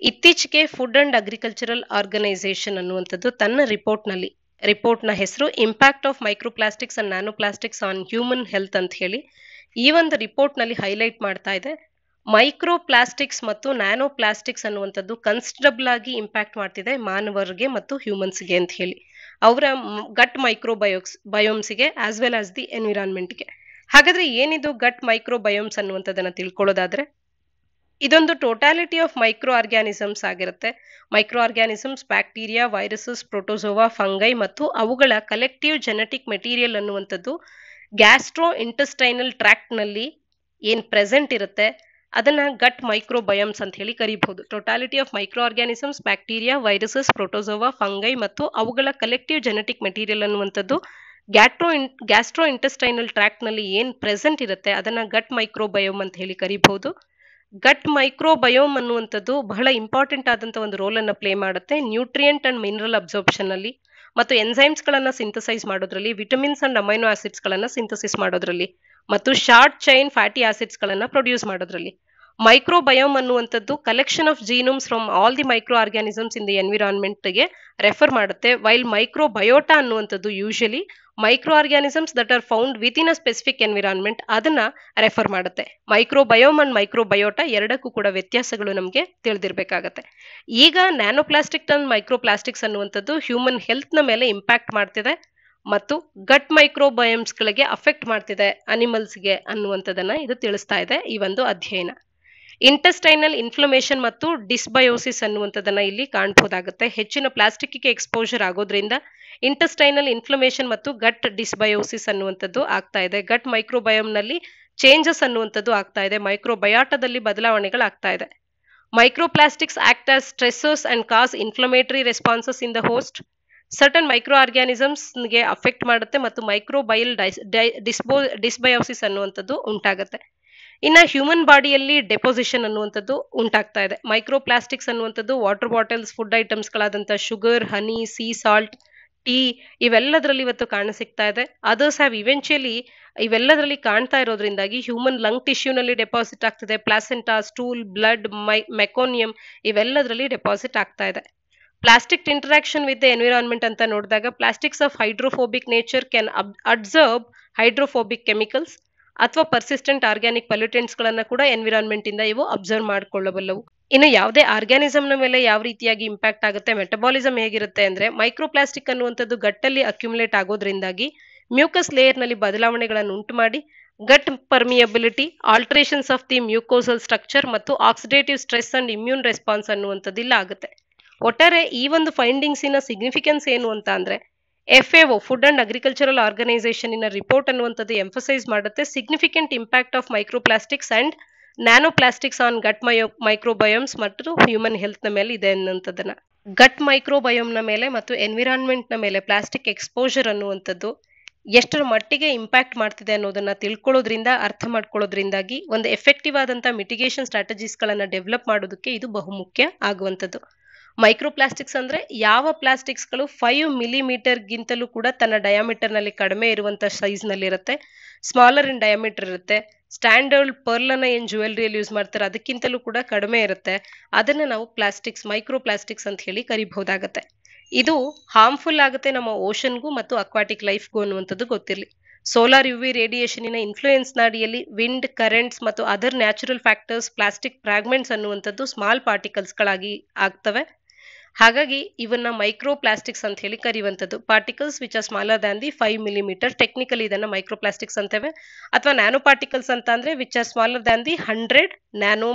ಇತ್ತೀಚೆಗೆ ಫುಡ್ ಅಂಡ್ ಅಗ್ರಿಕಲ್ಚರಲ್ ಆರ್ಗನೈಸೇಷನ್ ಅನ್ನುವಂಥದ್ದು ತನ್ನ ರಿಪೋರ್ಟ್ನಲ್ಲಿ ರಿಪೋರ್ಟ್ನ ಹೆಸರು impact of microplastics and nanoplastics on human health ಅಂತ ಹೇಳಿ ಈ ಒಂದು ರಿಪೋರ್ಟ್ನಲ್ಲಿ ಹೈಲೈಟ್ ಮಾಡ್ತಾ ಇದೆ. ಮೈಕ್ರೋ ಪ್ಲಾಸ್ಟಿಕ್ಸ್ ಮತ್ತು ನ್ಯಾನೋ ಪ್ಲಾಸ್ಟಿಕ್ಸ್ ಅನ್ನುವಂಥದ್ದು ಕನ್ಸ್ಟ್ರಬಲ್ ಆಗಿ ಇಂಪ್ಯಾಕ್ಟ್ ಮಾಡ್ತಿದೆ ಮಾನವರಿಗೆ ಮತ್ತು ಹ್ಯೂಮನ್ಸ್ಗೆ ಅಂತ ಹೇಳಿ. ಅವರ ಗಟ್ ಮೈಕ್ರೋ ಬಯೋಕ್ಸ್ ಬಯೋಮ್ಸ್ಗೆ ಆಸ್ ವೆಲ್ ಆಸ್ ದಿ ಎನ್ವಿರಾನ್ಮೆಂಟ್ಗೆ ಹಾಗಾದ್ರೆ ಏನಿದು ಗಟ್ ಮೈಕ್ರೋ ಬಯೋಮ್ಸ್ ಅನ್ನುವಂಥದ್ದನ್ನ ತಿಳ್ಕೊಳ್ಳೋದಾದ್ರೆ ಇದೊಂದು ಟೋಟಾಲಿಟಿ ಆಫ್ ಮೈಕ್ರೋ ಆರ್ಗ್ಯಾನಿಸಮ್ಸ್ ಆಗಿರುತ್ತೆ. Microorganisms bacteria viruses protozoa fungi ಮತ್ತು ಅವುಗಳ ಕಲೆಕ್ಟಿವ್ ಜೆನೆಟಿಕ್ ಮೆಟೀರಿಯಲ್ ಅನ್ನುವಂಥದ್ದು ಗ್ಯಾಸ್ಟ್ರೋ ಇಂಟೆಸ್ಟೈನಲ್ ಟ್ರ್ಯಾಕ್ಟ್ನಲ್ಲಿ ಏನು ಪ್ರೆಸೆಂಟ್ ಇರುತ್ತೆ. ಅದನ್ನ ಗಟ್ ಮೈಕ್ರೋಬಯಮ್ಸ್ ಅಂತ ಹೇಳಿ ಕರಿಬಹುದು. Totality of microorganisms bacteria viruses protozoa fungi ಮತ್ತು ಅವುಗಳ ಕಲೆಕ್ಟಿವ್ ಜೆನೆಟಿಕ್ ಮೆಟೀರಿಯಲ್ ಅನ್ನುವಂಥದ್ದು ಗ್ಯಾಟ್ರೋ ಇನ್ ಗ್ಯಾಸ್ಟ್ರೋ ಇಂಟೆಸ್ಟೈನಲ್ ಟ್ರ್ಯಾಕ್ಟ್ನಲ್ಲಿ ಏನು ಪ್ರೆಸೆಂಟ್ ಇರುತ್ತೆ. ಅದನ್ನ ಗಟ್ ಮೈಕ್ರೋಬಯೋಮ್ ಅಂತ ಹೇಳಿ ಕರೀಬಹುದು. ಗಟ್ ಮೈಕ್ರೋಬಯೋಮ್ ಅನ್ನುವಂಥದ್ದು ಬಹಳ ಇಂಪಾರ್ಟೆಂಟ್ ಆದಂಥ ಒಂದು ರೋಲ್ ಅನ್ನ ಪ್ಲೇ ಮಾಡುತ್ತೆ. ನ್ಯೂಟ್ರಿಯೆಂಟ್ ಅಂಡ್ ಮಿನರಲ್ ಅಬ್ಸಾರ್ಪ್ಷನ್ ಅಲ್ಲಿ ಮತ್ತು ಎನ್ಸೈಮ್ಸ್ ಗಳನ್ನ ಸಿಂಥಸೈಸ್ ಮಾಡೋದ್ರಲ್ಲಿ ವಿಟಮಿನ್ಸ್ ಅಂಡ್ ಅಮೈನೋ ಆಸಿಡ್ಸ್ ಗಳನ್ನ ಸಿಂಥಸಿಸ್ ಮಾಡೋದ್ರಲ್ಲಿ ಮತ್ತು ಶಾರ್ಟ್ ಚೈನ್ ಫ್ಯಾಟಿ ಆಸಿಡ್ಸ್ ಗಳನ್ನ ಪ್ರೊಡ್ಯೂಸ್ ಮಾಡೋದ್ರಲ್ಲಿ. ಮೈಕ್ರೋಬಯೋಮ್ ಅನ್ನುವಂಥದ್ದು collection of genomes from all the micro organisms in the ಎನ್ವಿರಾನ್ಮೆಂಟ್ಗೆ refer ಮಾಡುತ್ತೆ. ವೈಲ್ ಮೈಕ್ರೋಬಯೋಟಾ ಅನ್ನುವಂಥದ್ದು usually micro organisms that are found with in a specific environment ಅದನ್ನ ರೆಫರ್ ಮಾಡುತ್ತೆ. ಮೈಕ್ರೋಬಯೋಮ್ ಅಂಡ್ ಮೈಕ್ರೋಬಯೋಟಾ ಎರಡಕ್ಕೂ ಕೂಡ ವ್ಯತ್ಯಾಸಗಳು ನಮಗೆ ತಿಳಿದಿರಬೇಕಾಗತ್ತೆ. ಈಗ ನ್ಯಾನೋಪ್ಲಾಸ್ಟಿಕ್ ಅಂಡ್ ಮೈಕ್ರೋಪ್ಲಾಸ್ಟಿಕ್ಸ್ ಅನ್ನುವಂಥದ್ದು ಹ್ಯೂಮನ್ ಹೆಲ್ತ್ನ ಮೇಲೆ ಇಂಪ್ಯಾಕ್ಟ್ ಮಾಡ್ತಿದೆ ಮತ್ತು ಗಟ್ ಮೈಕ್ರೋಬಯಮ್ಸ್ಗಳಿಗೆ ಅಫೆಕ್ಟ್ ಮಾಡ್ತಿದೆ ಅನಿಮಲ್ಸ್ಗೆ ಅನ್ನುವಂಥದ್ದನ್ನ ಇದು ತಿಳಿಸ್ತಾ ಇದೆ ಈ ಒಂದು ಅಧ್ಯಯನ. ಇಂಟೆಸ್ಟೈನಲ್ ಇನ್ಫ್ಲಮೇಷನ್ ಮತ್ತು ಡಿಸ್ಬಯೋಸಿಸ್ ಅನ್ನುವಂಥದ್ದನ್ನ ಇಲ್ಲಿ ಕಾಣಬಹುದಾಗುತ್ತೆ ಹೆಚ್ಚಿನ ಪ್ಲಾಸ್ಟಿಕ್ಗೆ ಎಕ್ಸ್ಪೋಜರ್ ಆಗೋದ್ರಿಂದ ಇಂಟೆಸ್ಟೈನಲ್ ಇನ್ಫ್ಲಮೇಷನ್ ಮತ್ತು ಗಟ್ ಡಿಸ್ಬಯೋಸಿಸ್ ಅನ್ನುವಂಥದ್ದು ಆಗ್ತಾ ಇದೆ. ಗಟ್ ಮೈಕ್ರೋಬಯೋಮ್ನಲ್ಲಿ ಚೇಂಜಸ್ ಅನ್ನುವಂಥದ್ದು ಆಗ್ತಾ ಇದೆ. ಮೈಕ್ರೋಬಯಾಟದಲ್ಲಿ ಬದಲಾವಣೆಗಳಾಗ್ತಾ ಇದೆ. Microplastics act as stressors and cause inflammatory responses in the host. Certain micro ಆರ್ಗ್ಯಾನಿಸಮ್ಸ್ಗೆ ಅಫೆಕ್ಟ್ ಮಾಡುತ್ತೆ ಮತ್ತು ಮೈಕ್ರೋಬೈಲ್ ಡಿಸ್ಬೋ, ಡಿಸ್ಬಯೋಸಿಸ್ ಅನ್ನುವಂಥದ್ದು ಉಂಟಾಗುತ್ತೆ. ಇನ್ನ ಹ್ಯೂಮನ್ ಬಾಡಿಯಲ್ಲಿ ಡೆಪೋಸಿಷನ್ ಅನ್ನುವಂಥದ್ದು ಉಂಟಾಗ್ತಾ ಇದೆ. ಮೈಕ್ರೋಪ್ಲಾಸ್ಟಿಕ್ಸ್ ಅನ್ನುವಂಥದ್ದು water bottles food ಐಟಮ್ಸ್ಗಳಾದಂಥ sugar honey sea salt tea ಇವೆಲ್ಲದರಲ್ಲಿ ಇವತ್ತು ಕಾಣಸಿಗ್ತಾ ಇದೆ. ಅದರ್ಸ್ ಹ್ಯಾವ್ ಇವೆಂಚುಯಲಿ ಇವೆಲ್ಲದರಲ್ಲಿ ಕಾಣ್ತಾ ಇರೋದ್ರಿಂದಾಗಿ ಹ್ಯೂಮನ್ ಲಂಗ್ ಟಿಶ್ಯೂನಲ್ಲಿ ಡೆಪಾಸಿಟ್ ಆಗ್ತಿದೆ. ಪ್ಲಾಸೆಂಟಾ ಸ್ಟೂಲ್ ಬ್ಲಡ್ ಮೈ ಮೆಕೋನಿಯಂ ಇವೆಲ್ಲದರಲ್ಲಿ ಡೆಪಾಸಿಟ್ ಆಗ್ತಾ ಇದೆ. Plastic interaction with the environment ಅಂತ ನೋಡಿದಾಗ plastics of hydrophobic nature can absorb hydrophobic chemicals ಅಥವಾ ಪರ್ಸಿಸ್ಟೆಂಟ್ ಆರ್ಗ್ಯಾನಿಕ್ ಗಳನ್ನ ಕೂಡ ಎನ್ವಿರಾನ್ಮೆಂಟ್ ಇಂದ ಇವು ಅಬ್ಸರ್ವ್ ಮಾಡಿಕೊಳ್ಳಬಲ್ಲವು. ಇನ್ನು ಯಾವುದೇ ಆರ್ಗ್ಯಾನಿಸಮ್ನ ಮೇಲೆ ಯಾವ ರೀತಿಯಾಗಿ ಇಂಪ್ಯಾಕ್ಟ್ ಆಗುತ್ತೆ ಮೆಟಬಾಲಿಸಮ್ ಹೇಗಿರುತ್ತೆ ಅಂದ್ರೆ ಮೈಕ್ರೋಪ್ಲಾಸ್ಟಿಕ್ ಅನ್ನುವಂಥದ್ದು ಗಟ್ಟಲ್ಲಿ ಅಕ್ಯುಮುಲೇಟ್ ಆಗೋದ್ರಿಂದಾಗಿ ಮ್ಯೂಕಸ್ ಲೇಯರ್ನಲ್ಲಿ ಬದಲಾವಣೆಗಳನ್ನು ಉಂಟು ಮಾಡಿ gut permeability alterations of the mucosal structure ಮತ್ತು oxidative stress and immune response ಅನ್ನುವಂಥದ್ದು ಇಲ್ಲ ಆಗುತ್ತೆ. ಒಟ್ಟಾರೆ ಈ ಒಂದು ಫೈಂಡಿಂಗ್ಸಿನ ಸಿಗ್ನಿಫಿಕೆನ್ಸ್ ಏನು ಅಂತ ಅಂದ್ರೆ F A food and agricultural organisation ಇನ ರಿಪೋರ್ಟ್ ಅನ್ನುವಂಥದ್ದು ಎಂಫಸೈಸ್ ಮಾಡುತ್ತೆ. Significant impact of microplastics and nanoplastics on gut ಮಯೋ microbiomes ಮತ್ತು ಹ್ಯೂಮನ್ ಹೆಲ್ತ್ನ ಮೇಲೆ ಇದೆ ಅನ್ನುವಂಥದ್ದನ್ನ. ಗಟ್ ಮೈಕ್ರೋಬಯೋಮ್ನ ಮೇಲೆ ಮತ್ತು ಎನ್ವಿರಾನ್ಮೆಂಟ್ನ ಮೇಲೆ ಪ್ಲಾಸ್ಟಿಕ್ ಎಕ್ಸ್ಪೋಜರ್ ಅನ್ನುವಂಥದ್ದು ಎಷ್ಟರ ಮಟ್ಟಿಗೆ ಇಂಪ್ಯಾಕ್ಟ್ ಮಾಡ್ತಿದೆ ಅನ್ನೋದನ್ನ ತಿಳ್ಕೊಳ್ಳೋದ್ರಿಂದ, ಅರ್ಥ ಮಾಡ್ಕೊಳ್ಳೋದ್ರಿಂದಾಗಿ ಒಂದು ಎಫೆಕ್ಟಿವ್ ಆದಂಥ ಮಿಟಿಗೇಷನ್ ಸ್ಟ್ರಾಟಜೀಸ್ಗಳನ್ನು ಡೆವಲಪ್ ಮಾಡೋದಕ್ಕೆ ಇದು ಬಹುಮುಖ್ಯ ಆಗುವಂಥದ್ದು. ಮೈಕ್ರೋಪ್ಲಾಸ್ಟಿಕ್ಸ್ ಅಂದ್ರೆ ಯಾವ ಪ್ಲಾಸ್ಟಿಕ್ಸ್ಗಳು ಫೈವ್ ಮಿಲಿಮೀಟರ್ ಗಿಂತಲೂ ಕೂಡ ತನ್ನ ಡಯಾಮೀಟರ್ನಲ್ಲಿ ಕಡಿಮೆ ಇರುವಂತ ಸೈಜ್ನಲ್ಲಿ ಇರುತ್ತೆ. ಸ್ಮಾಲರ್ ಇನ್ ಡಯಾಮೀಟರ್ ಇರುತ್ತೆ. ಸ್ಟ್ಯಾಂಡರ್ಡ್ ಪರ್ಲ್ ಅನ್ನ ಏನ್ ಜ್ಯುವೆಲ್ರಿಯಲ್ಲಿ ಯೂಸ್ ಮಾಡ್ತಾರೆ ಅದಕ್ಕಿಂತಲೂ ಕೂಡ ಕಡಿಮೆ ಇರುತ್ತೆ. ಅದನ್ನ ನಾವು ಪ್ಲಾಸ್ಟಿಕ್ಸ್ ಮೈಕ್ರೋ ಪ್ಲಾಸ್ಟಿಕ್ಸ್ ಅಂತ ಹೇಳಿ ಕರಿಬಹುದಾಗತ್ತೆ. ಇದು ಹಾರ್ಮ್ಫುಲ್ ಆಗುತ್ತೆ ನಮ್ಮ ಓಷನ್ಗೂ ಮತ್ತು ಅಕ್ವಾಟಿಕ್ ಲೈಫ್ಗೂ ಅನ್ನುವಂಥದ್ದು ಗೊತ್ತಿರಲಿ. ಸೋಲಾರ್ ಯು ವಿ ರೇಡಿಯೇಷನಿನ ಇನ್ಫ್ಲೂಯೆನ್ಸ್ ನಾಡಿಯಲ್ಲಿ ವಿಂಡ್ ಕರೆಂಟ್ಸ್ ಮತ್ತು other natural factors plastic fragments ಅನ್ನುವಂಥದ್ದು ಸ್ಮಾಲ್ ಪಾರ್ಟಿಕಲ್ಸ್ಗಳಾಗಿ ಆಗ್ತವೆ. ಹಾಗಾಗಿ ಇವನ್ನ ಮೈಕ್ರೋ ಪ್ಲಾಸ್ಟಿಕ್ಸ್ ಅಂತ ಹೇಳಿ ಕರೆಯುವಂಥದ್ದು particles which are smaller than the five millimetre technically ಇದನ್ನ ಮೈಕ್ರೋ ಪ್ಲಾಸ್ಟಿಕ್ಸ್ ಅಂತೇವೆ. ಅಥವಾ ನ್ಯಾನೋ ಪಾರ್ಟಿಕಲ್ಸ್ ಅಂತ ಅಂದ್ರೆ which are smaller than the hundred nano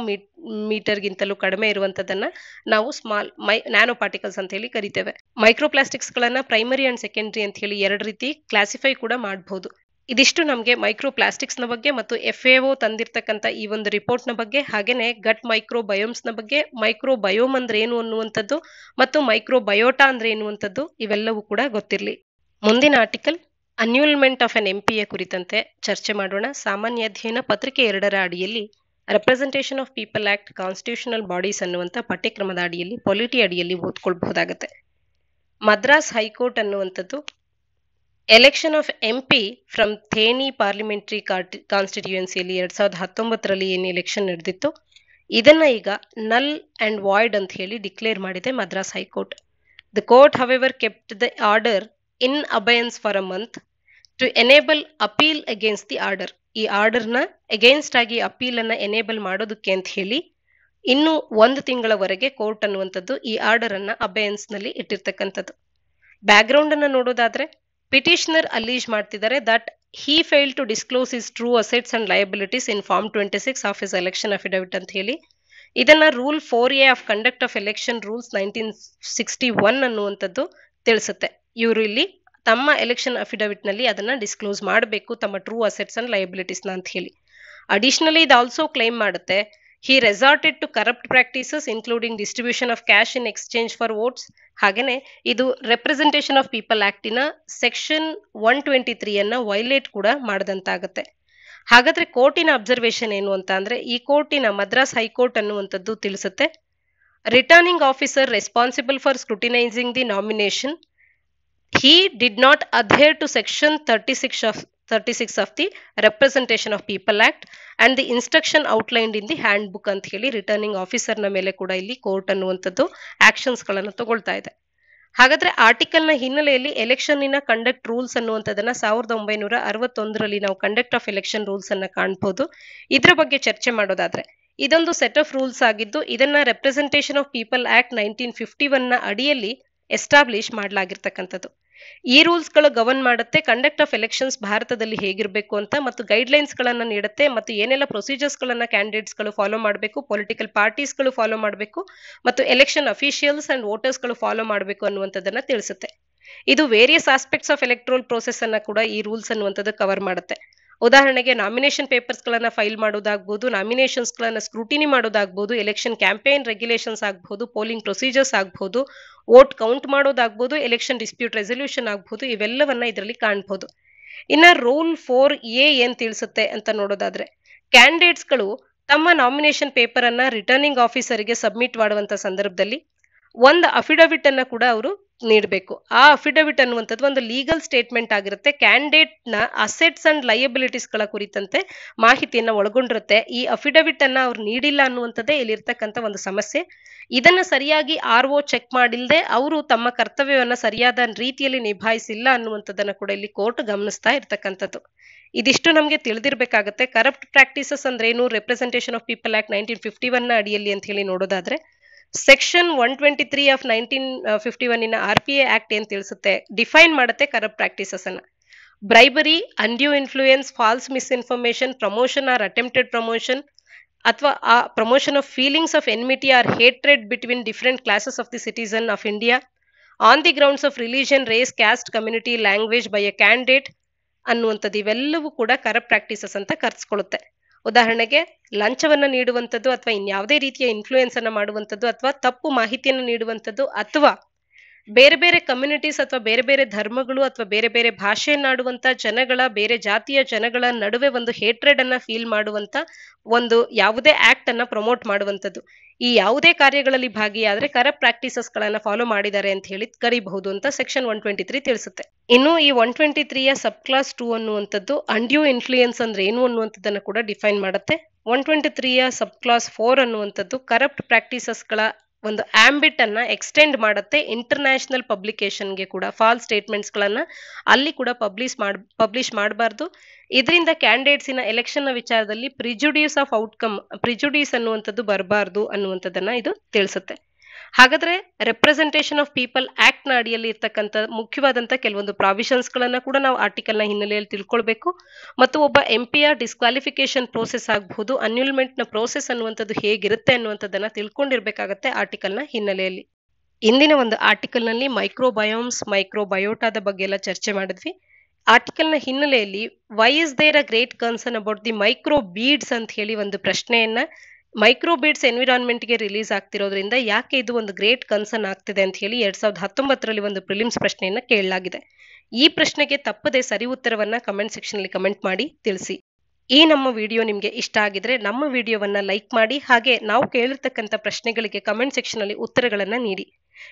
ಮೀಟರ್ಗಿಂತಲೂ ಕಡಿಮೆ ಇರುವಂತದನ್ನ ನಾವು ಸ್ಮಾಲ್ ಮೈ ನ್ಯಾನೋ ಪಾರ್ಟಿಕಲ್ಸ್ ಅಂತ ಹೇಳಿ ಕರಿತೇವೆ. ಮೈಕ್ರೋ ಪ್ಲಾಸ್ಟಿಕ್ಸ್ ಗಳನ್ನ ಪ್ರೈಮರಿ ಅಂಡ್ ಸೆಕೆಂಡರಿ ಅಂತ ಹೇಳಿ ಎರಡು ರೀತಿ ಕ್ಲಾಸಿಫೈ ಕೂಡ ಮಾಡಬಹುದು ಇದಿಷ್ಟು ನಮಗೆ ಮೈಕ್ರೋ ಪ್ಲಾಸ್ಟಿಕ್ಸ್ನ ಬಗ್ಗೆ ಮತ್ತು ಎಫ್ ಎಒ ತಂದಿರ್ತಕ್ಕಂಥ ಈ ಒಂದು ರಿಪೋರ್ಟ್ನ ಬಗ್ಗೆ, ಹಾಗೇನೆ ಗಟ್ ಮೈಕ್ರೋ ಬಯೋಮ್ಸ್ನ ಬಗ್ಗೆ ಮೈಕ್ರೋ ಬಯೋಮ್ ಅಂದ್ರೆ ಏನು ಅನ್ನುವಂಥದ್ದು ಮತ್ತು ಮೈಕ್ರೋ ಬಯೋಟಾ ಅಂದ್ರೆ ಎನ್ನುವಂಥದ್ದು ಇವೆಲ್ಲವೂ ಕೂಡ ಗೊತ್ತಿರಲಿ. ಮುಂದಿನ article annulment of N M P A ಕುರಿತಂತೆ ಚರ್ಚೆ ಮಾಡೋಣ. ಸಾಮಾನ್ಯ ಅಧ್ಯಯನ ಪತ್ರಿಕೆ ಎರಡರ ಅಡಿಯಲ್ಲಿ representation of people act constitutional bodies ಅನ್ನುವಂಥ ಪಠ್ಯಕ್ರಮದ ಅಡಿಯಲ್ಲಿ ಪೊಲಿಟಿ ಅಡಿಯಲ್ಲಿ ಓದ್ಕೊಳ್ಬಹುದಾಗತ್ತೆ. ಮದ್ರಾಸ್ ಹೈಕೋರ್ಟ್ ಅನ್ನುವಂಥದ್ದು election of M P from Theni parliamentary ಕಾನ್ಸ್ಟಿಟ್ಯೂಯನ್ಸಿಯಲ್ಲಿ ಎರಡ್ ಸಾವಿರದ ಹತ್ತೊಂಬತ್ತರಲ್ಲಿ ಏನು ಎಲೆಕ್ಷನ್ ನಡೆದಿತ್ತು? ಇದನ್ನ ಈಗ ನಲ್ ಅಂಡ್ ವಾಯ್ಡ್ ಅಂತ ಹೇಳಿ ಡಿಕ್ಲೇರ್ ಮಾಡಿದೆ Madras high court. The court however kept the order in abeyance for a month to enable appeal against the order ಈ ಆರ್ಡರ್ನ ಅಗೇನ್ಸ್ಟ್ ಆಗಿ ಅಪೀಲ್ ಅನ್ನ ಎನೇಬಲ್ ಮಾಡೋದಕ್ಕೆ ಅಂತ ಹೇಳಿ ಇನ್ನು ಒಂದು ತಿಂಗಳವರೆಗೆ ಕೋರ್ಟ್ ಅನ್ನುವಂಥದ್ದು ಈ ಆರ್ಡರ್ ಅನ್ನ ಅಬಯನ್ಸ್ನಲ್ಲಿ ಇಟ್ಟಿರ್ತಕ್ಕಂಥದ್ದು. ಬ್ಯಾಕ್ಗ್ರೌಂಡ್ ಅನ್ನ ನೋಡೋದಾದ್ರೆ ಪಿಟಿಷನರ್ ಅಲೀಜ್ ಮಾಡ್ತಿದ್ದಾರೆ that he fail to disclose his true assets and liabilities in form twenty six of his election affidavit ಅಂತ ಹೇಳಿ. ಇದನ್ನ rule four A of conduct of election rules nineteen sixty one ಅನ್ನುವಂಥದ್ದು ತಿಳಿಸುತ್ತೆ. ಇವರು ಇಲ್ಲಿ ತಮ್ಮ ಎಲೆಕ್ಷನ್ ಅಫಿಡವಿಟ್ನಲ್ಲಿ ಅದನ್ನ ಡಿಸ್ಕ್ಲೋಸ್ ಮಾಡಬೇಕು ತಮ್ಮ ಟ್ರೂ ಅಸೆಟ್ಸ್ ಅಂಡ್ ಲಯಬಿಲಿಟೀಸ್ ಅಂತ ಹೇಳಿ. ಅಡಿಷನಲಿ ಇದು ಆಲ್ಸೋ ಕ್ಲೈಮ್ ಮಾಡುತ್ತೆ he resorted to corrupt practices including distribution of cash in exchange for votes ಹಾಗೆಯೇ ಇದು ರೆಪ್ರೆಸೆಂಟೇಷನ್ ಆಫ್ ಪೀಪಲ್ ಆಕ್ಟಿನ ಸೆಕ್ಷನ್ ಒನ್ ಟ್ವೆಂಟಿ ತ್ರೀಯನ್ನು ವೈಲೇಟ್ ಕೂಡ ಮಾಡಿದಂತಾಗುತ್ತೆ. ಹಾಗಾದ್ರೆ ಕೋರ್ಟಿನ ಅಬ್ಸರ್ವೇಷನ್ ಏನು ಅಂತ ಅಂದ್ರೆ ಈ ಕೋರ್ಟಿನ ಮದ್ರಾಸ್ ಹೈಕೋರ್ಟ್ ಅನ್ನುವಂಥದ್ದು ತಿಳಿಸುತ್ತೆ. Returning officer responsible for scrutinising the nomination he did not adhere to section 36 of 36 of the representation of people act and the instruction outlined in the handbook ಅಂತ ಹೇಳಿ ರಿಟರ್ನಿಂಗ್ ಆಫೀಸರ್ನ ಮೇಲೆ ಕೂಡ ಇಲ್ಲಿ ಕೋರ್ಟ್ ಅನ್ನುವಂಥದ್ದು ಆಕ್ಷನ್ಸ್ಗಳನ್ನು ತಗೊಳ್ತಾ ಇದೆ. ಹಾಗಾದ್ರೆ ಆರ್ಟಿಕಲ್ನ ಹಿನ್ನೆಲೆಯಲ್ಲಿ ಎಲೆಕ್ಷನ್ನ ಕಂಡಕ್ಟ್ ರೂಲ್ಸ್ ಅನ್ನುವಂಥದ್ದನ್ನ ಸಾವಿರದ ಒಂಬೈನೂರ ಅರವತ್ತೊಂದರಲ್ಲಿ ನಾವು ಕಂಡಕ್ಟ್ ಆಫ್ ಎಲೆಕ್ಷನ್ ರೂಲ್ಸ್ ಅನ್ನ ಕಾಣಬಹುದು ಇದರ ಬಗ್ಗೆ ಚರ್ಚೆ ಮಾಡೋದಾದ್ರೆ ಇದೊಂದು ಸೆಟ್ ಆಫ್ ರೂಲ್ಸ್ ಆಗಿದ್ದು ಇದನ್ನ representation of people act nineteen fifty ಒನ್ನ ಅಡಿಯಲ್ಲಿ ಎಸ್ಟಾಬ್ಲಿಷ್ ಮಾಡಲಾಗಿರ್ತಕ್ಕಂಥದ್ದು. ಈ ರೂಲ್ಸ್ಗಳು ಗವರ್ನ್ ಮಾಡುತ್ತೆ ಕಂಡಕ್ಟ್ ಆಫ್ ಎಲೆಕ್ಷನ್ಸ್ ಭಾರತದಲ್ಲಿ ಹೇಗಿರಬೇಕು ಅಂತ ಮತ್ತು ಗೈಡ್ಲೈನ್ಸ್ ಗಳನ್ನ ನೀಡುತ್ತೆ ಮತ್ತು ಏನೆಲ್ಲ ಪ್ರೊಸೀಜರ್ಸ್ ಗಳನ್ನ ಕ್ಯಾಂಡಿಡೇಟ್ಸ್ಗಳು ಫಾಲೋ ಮಾಡಬೇಕು ಪೊಲಿಟಿಕಲ್ ಪಾರ್ಟೀಸ್ಗಳು ಫಾಲೋ ಮಾಡಬೇಕು ಮತ್ತು ಎಲೆಕ್ಷನ್ ಅಫಿಷಿಯಲ್ಸ್ ಅಂಡ್ ವೋಟರ್ಸ್ಗಳು ಫಾಲೋ ಮಾಡಬೇಕು ಅನ್ನುವಂಥದ್ದನ್ನ ತಿಳಿಸುತ್ತೆ. ಇದು various aspects of electoral process ಅನ್ನ ಕೂಡ ಈ ರೂಲ್ಸ್ ಅನ್ನುವಂಥದ್ದು ಕವರ್ ಮಾಡುತ್ತೆ. ಉದಾಹರಣೆಗೆ ನಾಮಿನೇಷನ್ ಪೇಪರ್ಸ್ ಗಳನ್ನ ಫೈಲ್ ಮಾಡೋದಾಗ್ಬೋದು ನಾಮಿನೇಷನ್ಸ್ ಗಳನ್ನ ಸ್ಕ್ರೂಟಿನಿ ಮಾಡೋದಾಗ್ಬೋದು ಎಲೆಕ್ಷನ್ ಕ್ಯಾಂಪೇನ್ ರೆಗ್ಯುಲೇಷನ್ಸ್ ಆಗ್ಬೋದು ಪೋಲಿಂಗ್ ಪ್ರೊಸೀಜರ್ಸ್ ಆಗ್ಬೋದು ವೋಟ್ ಕೌಂಟ್ ಮಾಡೋದಾಗ್ಬೋದು ಎಲೆಕ್ಷನ್ ಡಿಸ್ಪ್ಯೂಟ್ ರೆಸೊಲ್ಯೂಷನ್ ಆಗ್ಬೋದು, ಇವೆಲ್ಲವನ್ನ ಇದರಲ್ಲಿ ಕಾಣಬಹುದು ಇನ್ನ ರೂಲ್ ಫೋರ್ ಎ ಏನ್ ತಿಳಿಸುತ್ತೆ ಅಂತ ನೋಡೋದಾದ್ರೆ ಕ್ಯಾಂಡಿಡೇಟ್ಸ್ಗಳು ತಮ್ಮ ನಾಮಿನೇಷನ್ ಪೇಪರ್ ಅನ್ನ ರಿಟರ್ನಿಂಗ್ ಆಫೀಸರ್ಗೆ ಸಬ್ಮಿಟ್ ಮಾಡುವಂತ ಸಂದರ್ಭದಲ್ಲಿ, ಒಂದು ಅಫಿಡವಿಟ್ ಅನ್ನ ಕೂಡ ಅವರು ನೀಡಬೇಕು. ಆ ಅಫಿಡವಿಟ್ ಅನ್ನುವಂಥದ್ದು ಒಂದು ಲೀಗಲ್ ಸ್ಟೇಟ್ಮೆಂಟ್ ಆಗಿರುತ್ತೆ. ಕ್ಯಾಂಡಿಡೇಟ್ನ ಅಸೆಟ್ಸ್ ಅಂಡ್ ಲಯಬಿಲಿಟೀಸ್ಗಳ ಕುರಿತಂತೆ ಮಾಹಿತಿಯನ್ನ ಒಳಗೊಂಡಿರುತ್ತೆ. ಈ ಅಫಿಡವಿಟ್ ಅನ್ನ ಅವ್ರು ನೀಡಿಲ್ಲ ಅನ್ನುವಂಥದ್ದೇ ಇಲ್ಲಿರ್ತಕ್ಕಂಥ ಒಂದು ಸಮಸ್ಯೆ. ಇದನ್ನ ಸರಿಯಾಗಿ ಆರ್ ಒ ಚೆಕ್ ಮಾಡಿಲ್ಲದೆ ಅವರು ತಮ್ಮ ಕರ್ತವ್ಯವನ್ನ ಸರಿಯಾದ ರೀತಿಯಲ್ಲಿ ನಿಭಾಯಿಸಿಲ್ಲ ಅನ್ನುವಂಥದ್ದನ್ನ ಕೂಡ ಇಲ್ಲಿ ಕೋರ್ಟ್ ಗಮನಿಸ್ತಾ ಇರ್ತಕ್ಕಂಥದ್ದು. ಇದಿಷ್ಟು ನಮಗೆ ತಿಳಿದಿರಬೇಕಾಗುತ್ತೆ. ಕರಪ್ಟ್ ಪ್ರಾಕ್ಟೀಸಸ್ ಅಂದ್ರೆ ಏನು? Representation of people act nineteen fifty one ಅಡಿಯಲ್ಲಿ ಅಂತ ಹೇಳಿ ನೋಡೋದಾದ್ರೆ section one twenty three of nineteen fifty one in R P A act ಏನ್ ತಿಳಿಸುತ್ತೆ? ಡಿಫೈನ್ ಮಾಡುತ್ತೆ ಕರಪ್ಟ್ ಪ್ರಾಕ್ಟೀಸಸ್ ಅನ್ನ. Bribery undue influence false misinformation promotion or attempted promotion ಅಥವಾ, ಆ promotion of feelings of enmity or hatred between different classes of the citizen of India on the grounds of religion race caste community language by a candidate ಅನ್ನುವಂಥದ್ದು ಇವೆಲ್ಲವೂ ಕೂಡ ಕರಪ್ಟ್ ಪ್ರಾಕ್ಟೀಸಸ್ ಅಂತ ಕರ್ಸ್ಕೊಳ್ಳುತ್ತೆ ಉದಾಹರಣೆಗೆ, ಲಂಚವನ್ನ ನೀಡುವಂಥದ್ದು ಅಥವಾ ಇನ್ಯಾವುದೇ ರೀತಿಯ ಇನ್ಫ್ಲೂಯೆನ್ಸ್ ಅನ್ನ ಮಾಡುವಂಥದ್ದು ಅಥವಾ ತಪ್ಪು ಮಾಹಿತಿಯನ್ನು ನೀಡುವಂಥದ್ದು ಅಥವಾ ಬೇರೆ ಬೇರೆ ಕಮ್ಯುನಿಟೀಸ್ ಅಥವಾ ಬೇರೆ ಬೇರೆ ಧರ್ಮಗಳು ಅಥವಾ ಬೇರೆ ಬೇರೆ ಭಾಷೆಯನ್ನಾಡುವಂಥ ಜನಗಳ, ಬೇರೆ ಜಾತಿಯ ಜನಗಳ ನಡುವೆ ಒಂದು ಹೇಟ್ರೆಡ್ ಅನ್ನ ಫೀಲ್ ಮಾಡುವಂತ ಒಂದು ಯಾವುದೇ ಆಕ್ಟ್ ಅನ್ನ ಪ್ರಮೋಟ್ ಮಾಡುವಂಥದ್ದು. ಈ ಯಾವುದೇ ಕಾರ್ಯಗಳಲ್ಲಿ ಭಾಗಿಯಾದ್ರೆ ಕರಪ್ಟ್ ಪ್ರಾಕ್ಟೀಸಸ್ ಗಳನ್ನ ಫಾಲೋ ಮಾಡಿದ್ದಾರೆ ಅಂತ ಹೇಳಿ ಕರಿಬಹುದು ಅಂತ ಸೆಕ್ಷನ್ ಒನ್ ಟ್ವೆಂಟಿ ತ್ರೀ ತಿಳಿಸುತ್ತೆ. ಇನ್ನು ಈ ಒನ್ ಟ್ವೆಂಟಿ ತ್ರೀಯ ಸಬ್ ಕ್ಲಾಸ್ ಟೂ ಅನ್ನುವಂಥದ್ದು ಅಂಡ್ಯೂ ಇನ್ಫ್ಲೂಯೆನ್ಸ್ ಅಂದ್ರೆ ಏನು ಅನ್ನುವಂಥದ್ದನ್ನು ಕೂಡ ಡಿಫೈನ್ ಮಾಡುತ್ತೆ. ಒನ್ ಟ್ವೆಂಟಿ ತ್ರೀಯ ಸಬ್ ಕ್ಲಾಸ್ ಫೋರ್ ಅನ್ನುವಂಥದ್ದು ಕರಪ್ಟ್ ಪ್ರಾಕ್ಟೀಸಸ್ಗಳ ಒಂದು ಆಂಬಿಟ್ ಅನ್ನ ಎಕ್ಸ್ಟೆಂಡ್ ಮಾಡುತ್ತೆ ಇಂಟರ್ನ್ಯಾಷನಲ್ ಪಬ್ಲಿಕೇಶನ್ಗೆ ಕೂಡ ಫಾಲ್ ಸ್ಟೇಟ್ಮೆಂಟ್ಸ್ ಗಳನ್ನ ಅಲ್ಲಿ ಕೂಡ ಪಬ್ಲಿಷ್ ಮಾಡ್ ಪಬ್ಲಿಷ್ ಮಾಡಬಾರ್ದು. ಇದರಿಂದ ಕ್ಯಾಂಡಿಡೇಟ್ಸಿನ ಎಲೆಕ್ಷನ್ನ ವಿಚಾರದಲ್ಲಿ ಪ್ರಿಜುಡ್ಯೂಸ್ ಆಫ್ ಔಟ್ಕಮ್ ಪ್ರಿಜುಡ್ಯೂಸ್ ಅನ್ನುವಂಥದ್ದು ಬರಬಾರ್ದು ಅನ್ನುವಂಥದ್ದನ್ನ ಇದು ತಿಳಿಸುತ್ತೆ. ಹಾಗಾದ್ರೆ ರೆಪ್ರೆಸೆಂಟೇಷನ್ ಆಫ್ ಪೀಪಲ್ ಆಕ್ಟ್ನ ಅಡಿಯಲ್ಲಿ ಇರ್ತಕ್ಕಂಥ ಮುಖ್ಯವಾದಂತ ಕೆಲವೊಂದು ಪ್ರಾವಿಷನ್ಸ್ ಗಳನ್ನ ಕೂಡ ನಾವು ಆರ್ಟಿಕಲ್ ಹಿನ್ನೆಲೆಯಲ್ಲಿ ತಿಳ್ಕೊಳ್ಬೇಕು. ಮತ್ತು ಒಬ್ಬ ಎಂ ಆರ್ ಡಿಸ್ಕ್ವಾಲಿಫಿಕೇಶನ್ ಪ್ರೋಸೆಸ್ ಆಗಬಹುದು ಅನ್ಯುಲ್ಮೆಂಟ್ನ ಪ್ರೋಸೆಸ್ ಅನ್ನುವಂಥದ್ದು ಹೇಗಿರುತ್ತೆ ಅನ್ನುವಂಥದ್ದನ್ನ ತಿಳ್ಕೊಂಡಿರ್ಬೇಕಾಗತ್ತೆ ಆರ್ಟಿಕಲ್ ಹಿನ್ನೆಲೆಯಲ್ಲಿ. ಇಂದಿನ ಒಂದು ಆರ್ಟಿಕಲ್ನಲ್ಲಿ ಮೈಕ್ರೋಬಯೋಮ್ಸ್ ಮೈಕ್ರೋಬಯೋಟಾದ ಬಗ್ಗೆ ಎಲ್ಲ ಚರ್ಚೆ ಮಾಡಿದ್ವಿ. ಆರ್ಟಿಕಲ್ ಹಿನ್ನೆಲೆಯಲ್ಲಿ why is there a great concern about the microbeads ಅಂತ ಹೇಳಿ ಒಂದು ಪ್ರಶ್ನೆಯನ್ನ ಮೈಕ್ರೋಬೀಡ್ಸ್ ಎನ್ವಿರಾನ್ಮೆಂಟ್ಗೆ ರಿಲೀಸ್ ಆಗ್ತಿರೋದ್ರಿಂದ ಯಾಕೆ ಇದು ಒಂದು ಗ್ರೇಟ್ ಕನ್ಸರ್ನ್ ಆಗ್ತಿದೆ ಅಂತ ಹೇಳಿ ಎರಡ್ ಸಾವಿರದ ಹತ್ತೊಂಬತ್ತರಲ್ಲಿ ಒಂದು ಪ್ರಿಲಿಮ್ಸ್ ಪ್ರಶ್ನೆಯನ್ನ ಕೇಳಲಾಗಿದೆ. ಈ ಪ್ರಶ್ನೆಗೆ ತಪ್ಪದೆ ಸರಿ ಉತ್ತರವನ್ನ ಕಮೆಂಟ್ ಸೆಕ್ಷನ್ ಕಮೆಂಟ್ ಮಾಡಿ ತಿಳಿಸಿ. ಈ ನಮ್ಮ ವಿಡಿಯೋ ನಿಮಗೆ ಇಷ್ಟ ಆಗಿದ್ರೆ ನಮ್ಮ ವಿಡಿಯೋವನ್ನ ಲೈಕ್ ಮಾಡಿ ಹಾಗೆ ನಾವು ಕೇಳಿರ್ತಕ್ಕಂಥ ಪ್ರಶ್ನೆಗಳಿಗೆ ಕಮೆಂಟ್ ಸೆಕ್ಷನ್ ಅಲ್ಲಿ ಉತ್ತರಗಳನ್ನ ನೀಡಿ.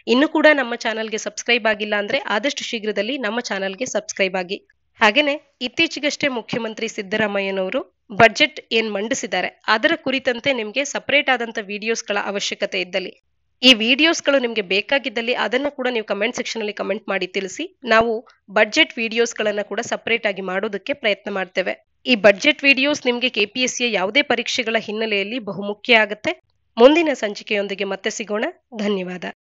ಇನ್ನು ಕೂಡ ನಮ್ಮ ಚಾನಲ್ಗೆ ಸಬ್ಸ್ಕ್ರೈಬ್ ಆಗಿಲ್ಲ ಅಂದ್ರೆ ಆದಷ್ಟು ಶೀಘ್ರದಲ್ಲಿ ನಮ್ಮ ಚಾನಲ್ಗೆ ಸಬ್ಸ್ಕ್ರೈಬ್ ಆಗಿ. ಹಾಗೇನೆ ಇತ್ತೀಚೆಗಷ್ಟೇ ಮುಖ್ಯಮಂತ್ರಿ ಸಿದ್ದರಾಮಯ್ಯನವರು ಬಜೆಟ್ ಏನ್ ಮಂಡಿಸಿದ್ದಾರೆ, ಅದರ ಕುರಿತಂತೆ ನಿಮಗೆ ಸಪರೇಟ್ ಆದಂತ ವಿಡಿಯೋಸ್ಗಳ ಅವಶ್ಯಕತೆ ಇದ್ದಲ್ಲಿ. ಈ ವಿಡಿಯೋಸ್ಗಳು ನಿಮಗೆ ಬೇಕಾಗಿದ್ದಲ್ಲಿ ಅದನ್ನ ಕೂಡ ನೀವು ಕಮೆಂಟ್ ಸೆಕ್ಷನ್ ಅಲ್ಲಿ ಕಮೆಂಟ್ ಮಾಡಿ ತಿಳಿಸಿ. ನಾವು ಬಡ್ಜೆಟ್ ವಿಡಿಯೋಸ್ಗಳನ್ನು ಕೂಡ ಸಪರೇಟ್ ಆಗಿ ಮಾಡೋದಕ್ಕೆ ಪ್ರಯತ್ನ ಮಾಡ್ತೇವೆ. ಈ ಬಜೆಟ್ ವಿಡಿಯೋಸ್ ನಿಮಗೆ ಕೆಪಿಎಸ್ಸಿಯ ಯಾವುದೇ ಪರೀಕ್ಷೆಗಳ ಹಿನ್ನೆಲೆಯಲ್ಲಿ ಬಹುಮುಖ್ಯ ಆಗುತ್ತೆ. ಮುಂದಿನ ಸಂಚಿಕೆಯೊಂದಿಗೆ ಮತ್ತೆ ಸಿಗೋಣ. ಧನ್ಯವಾದ.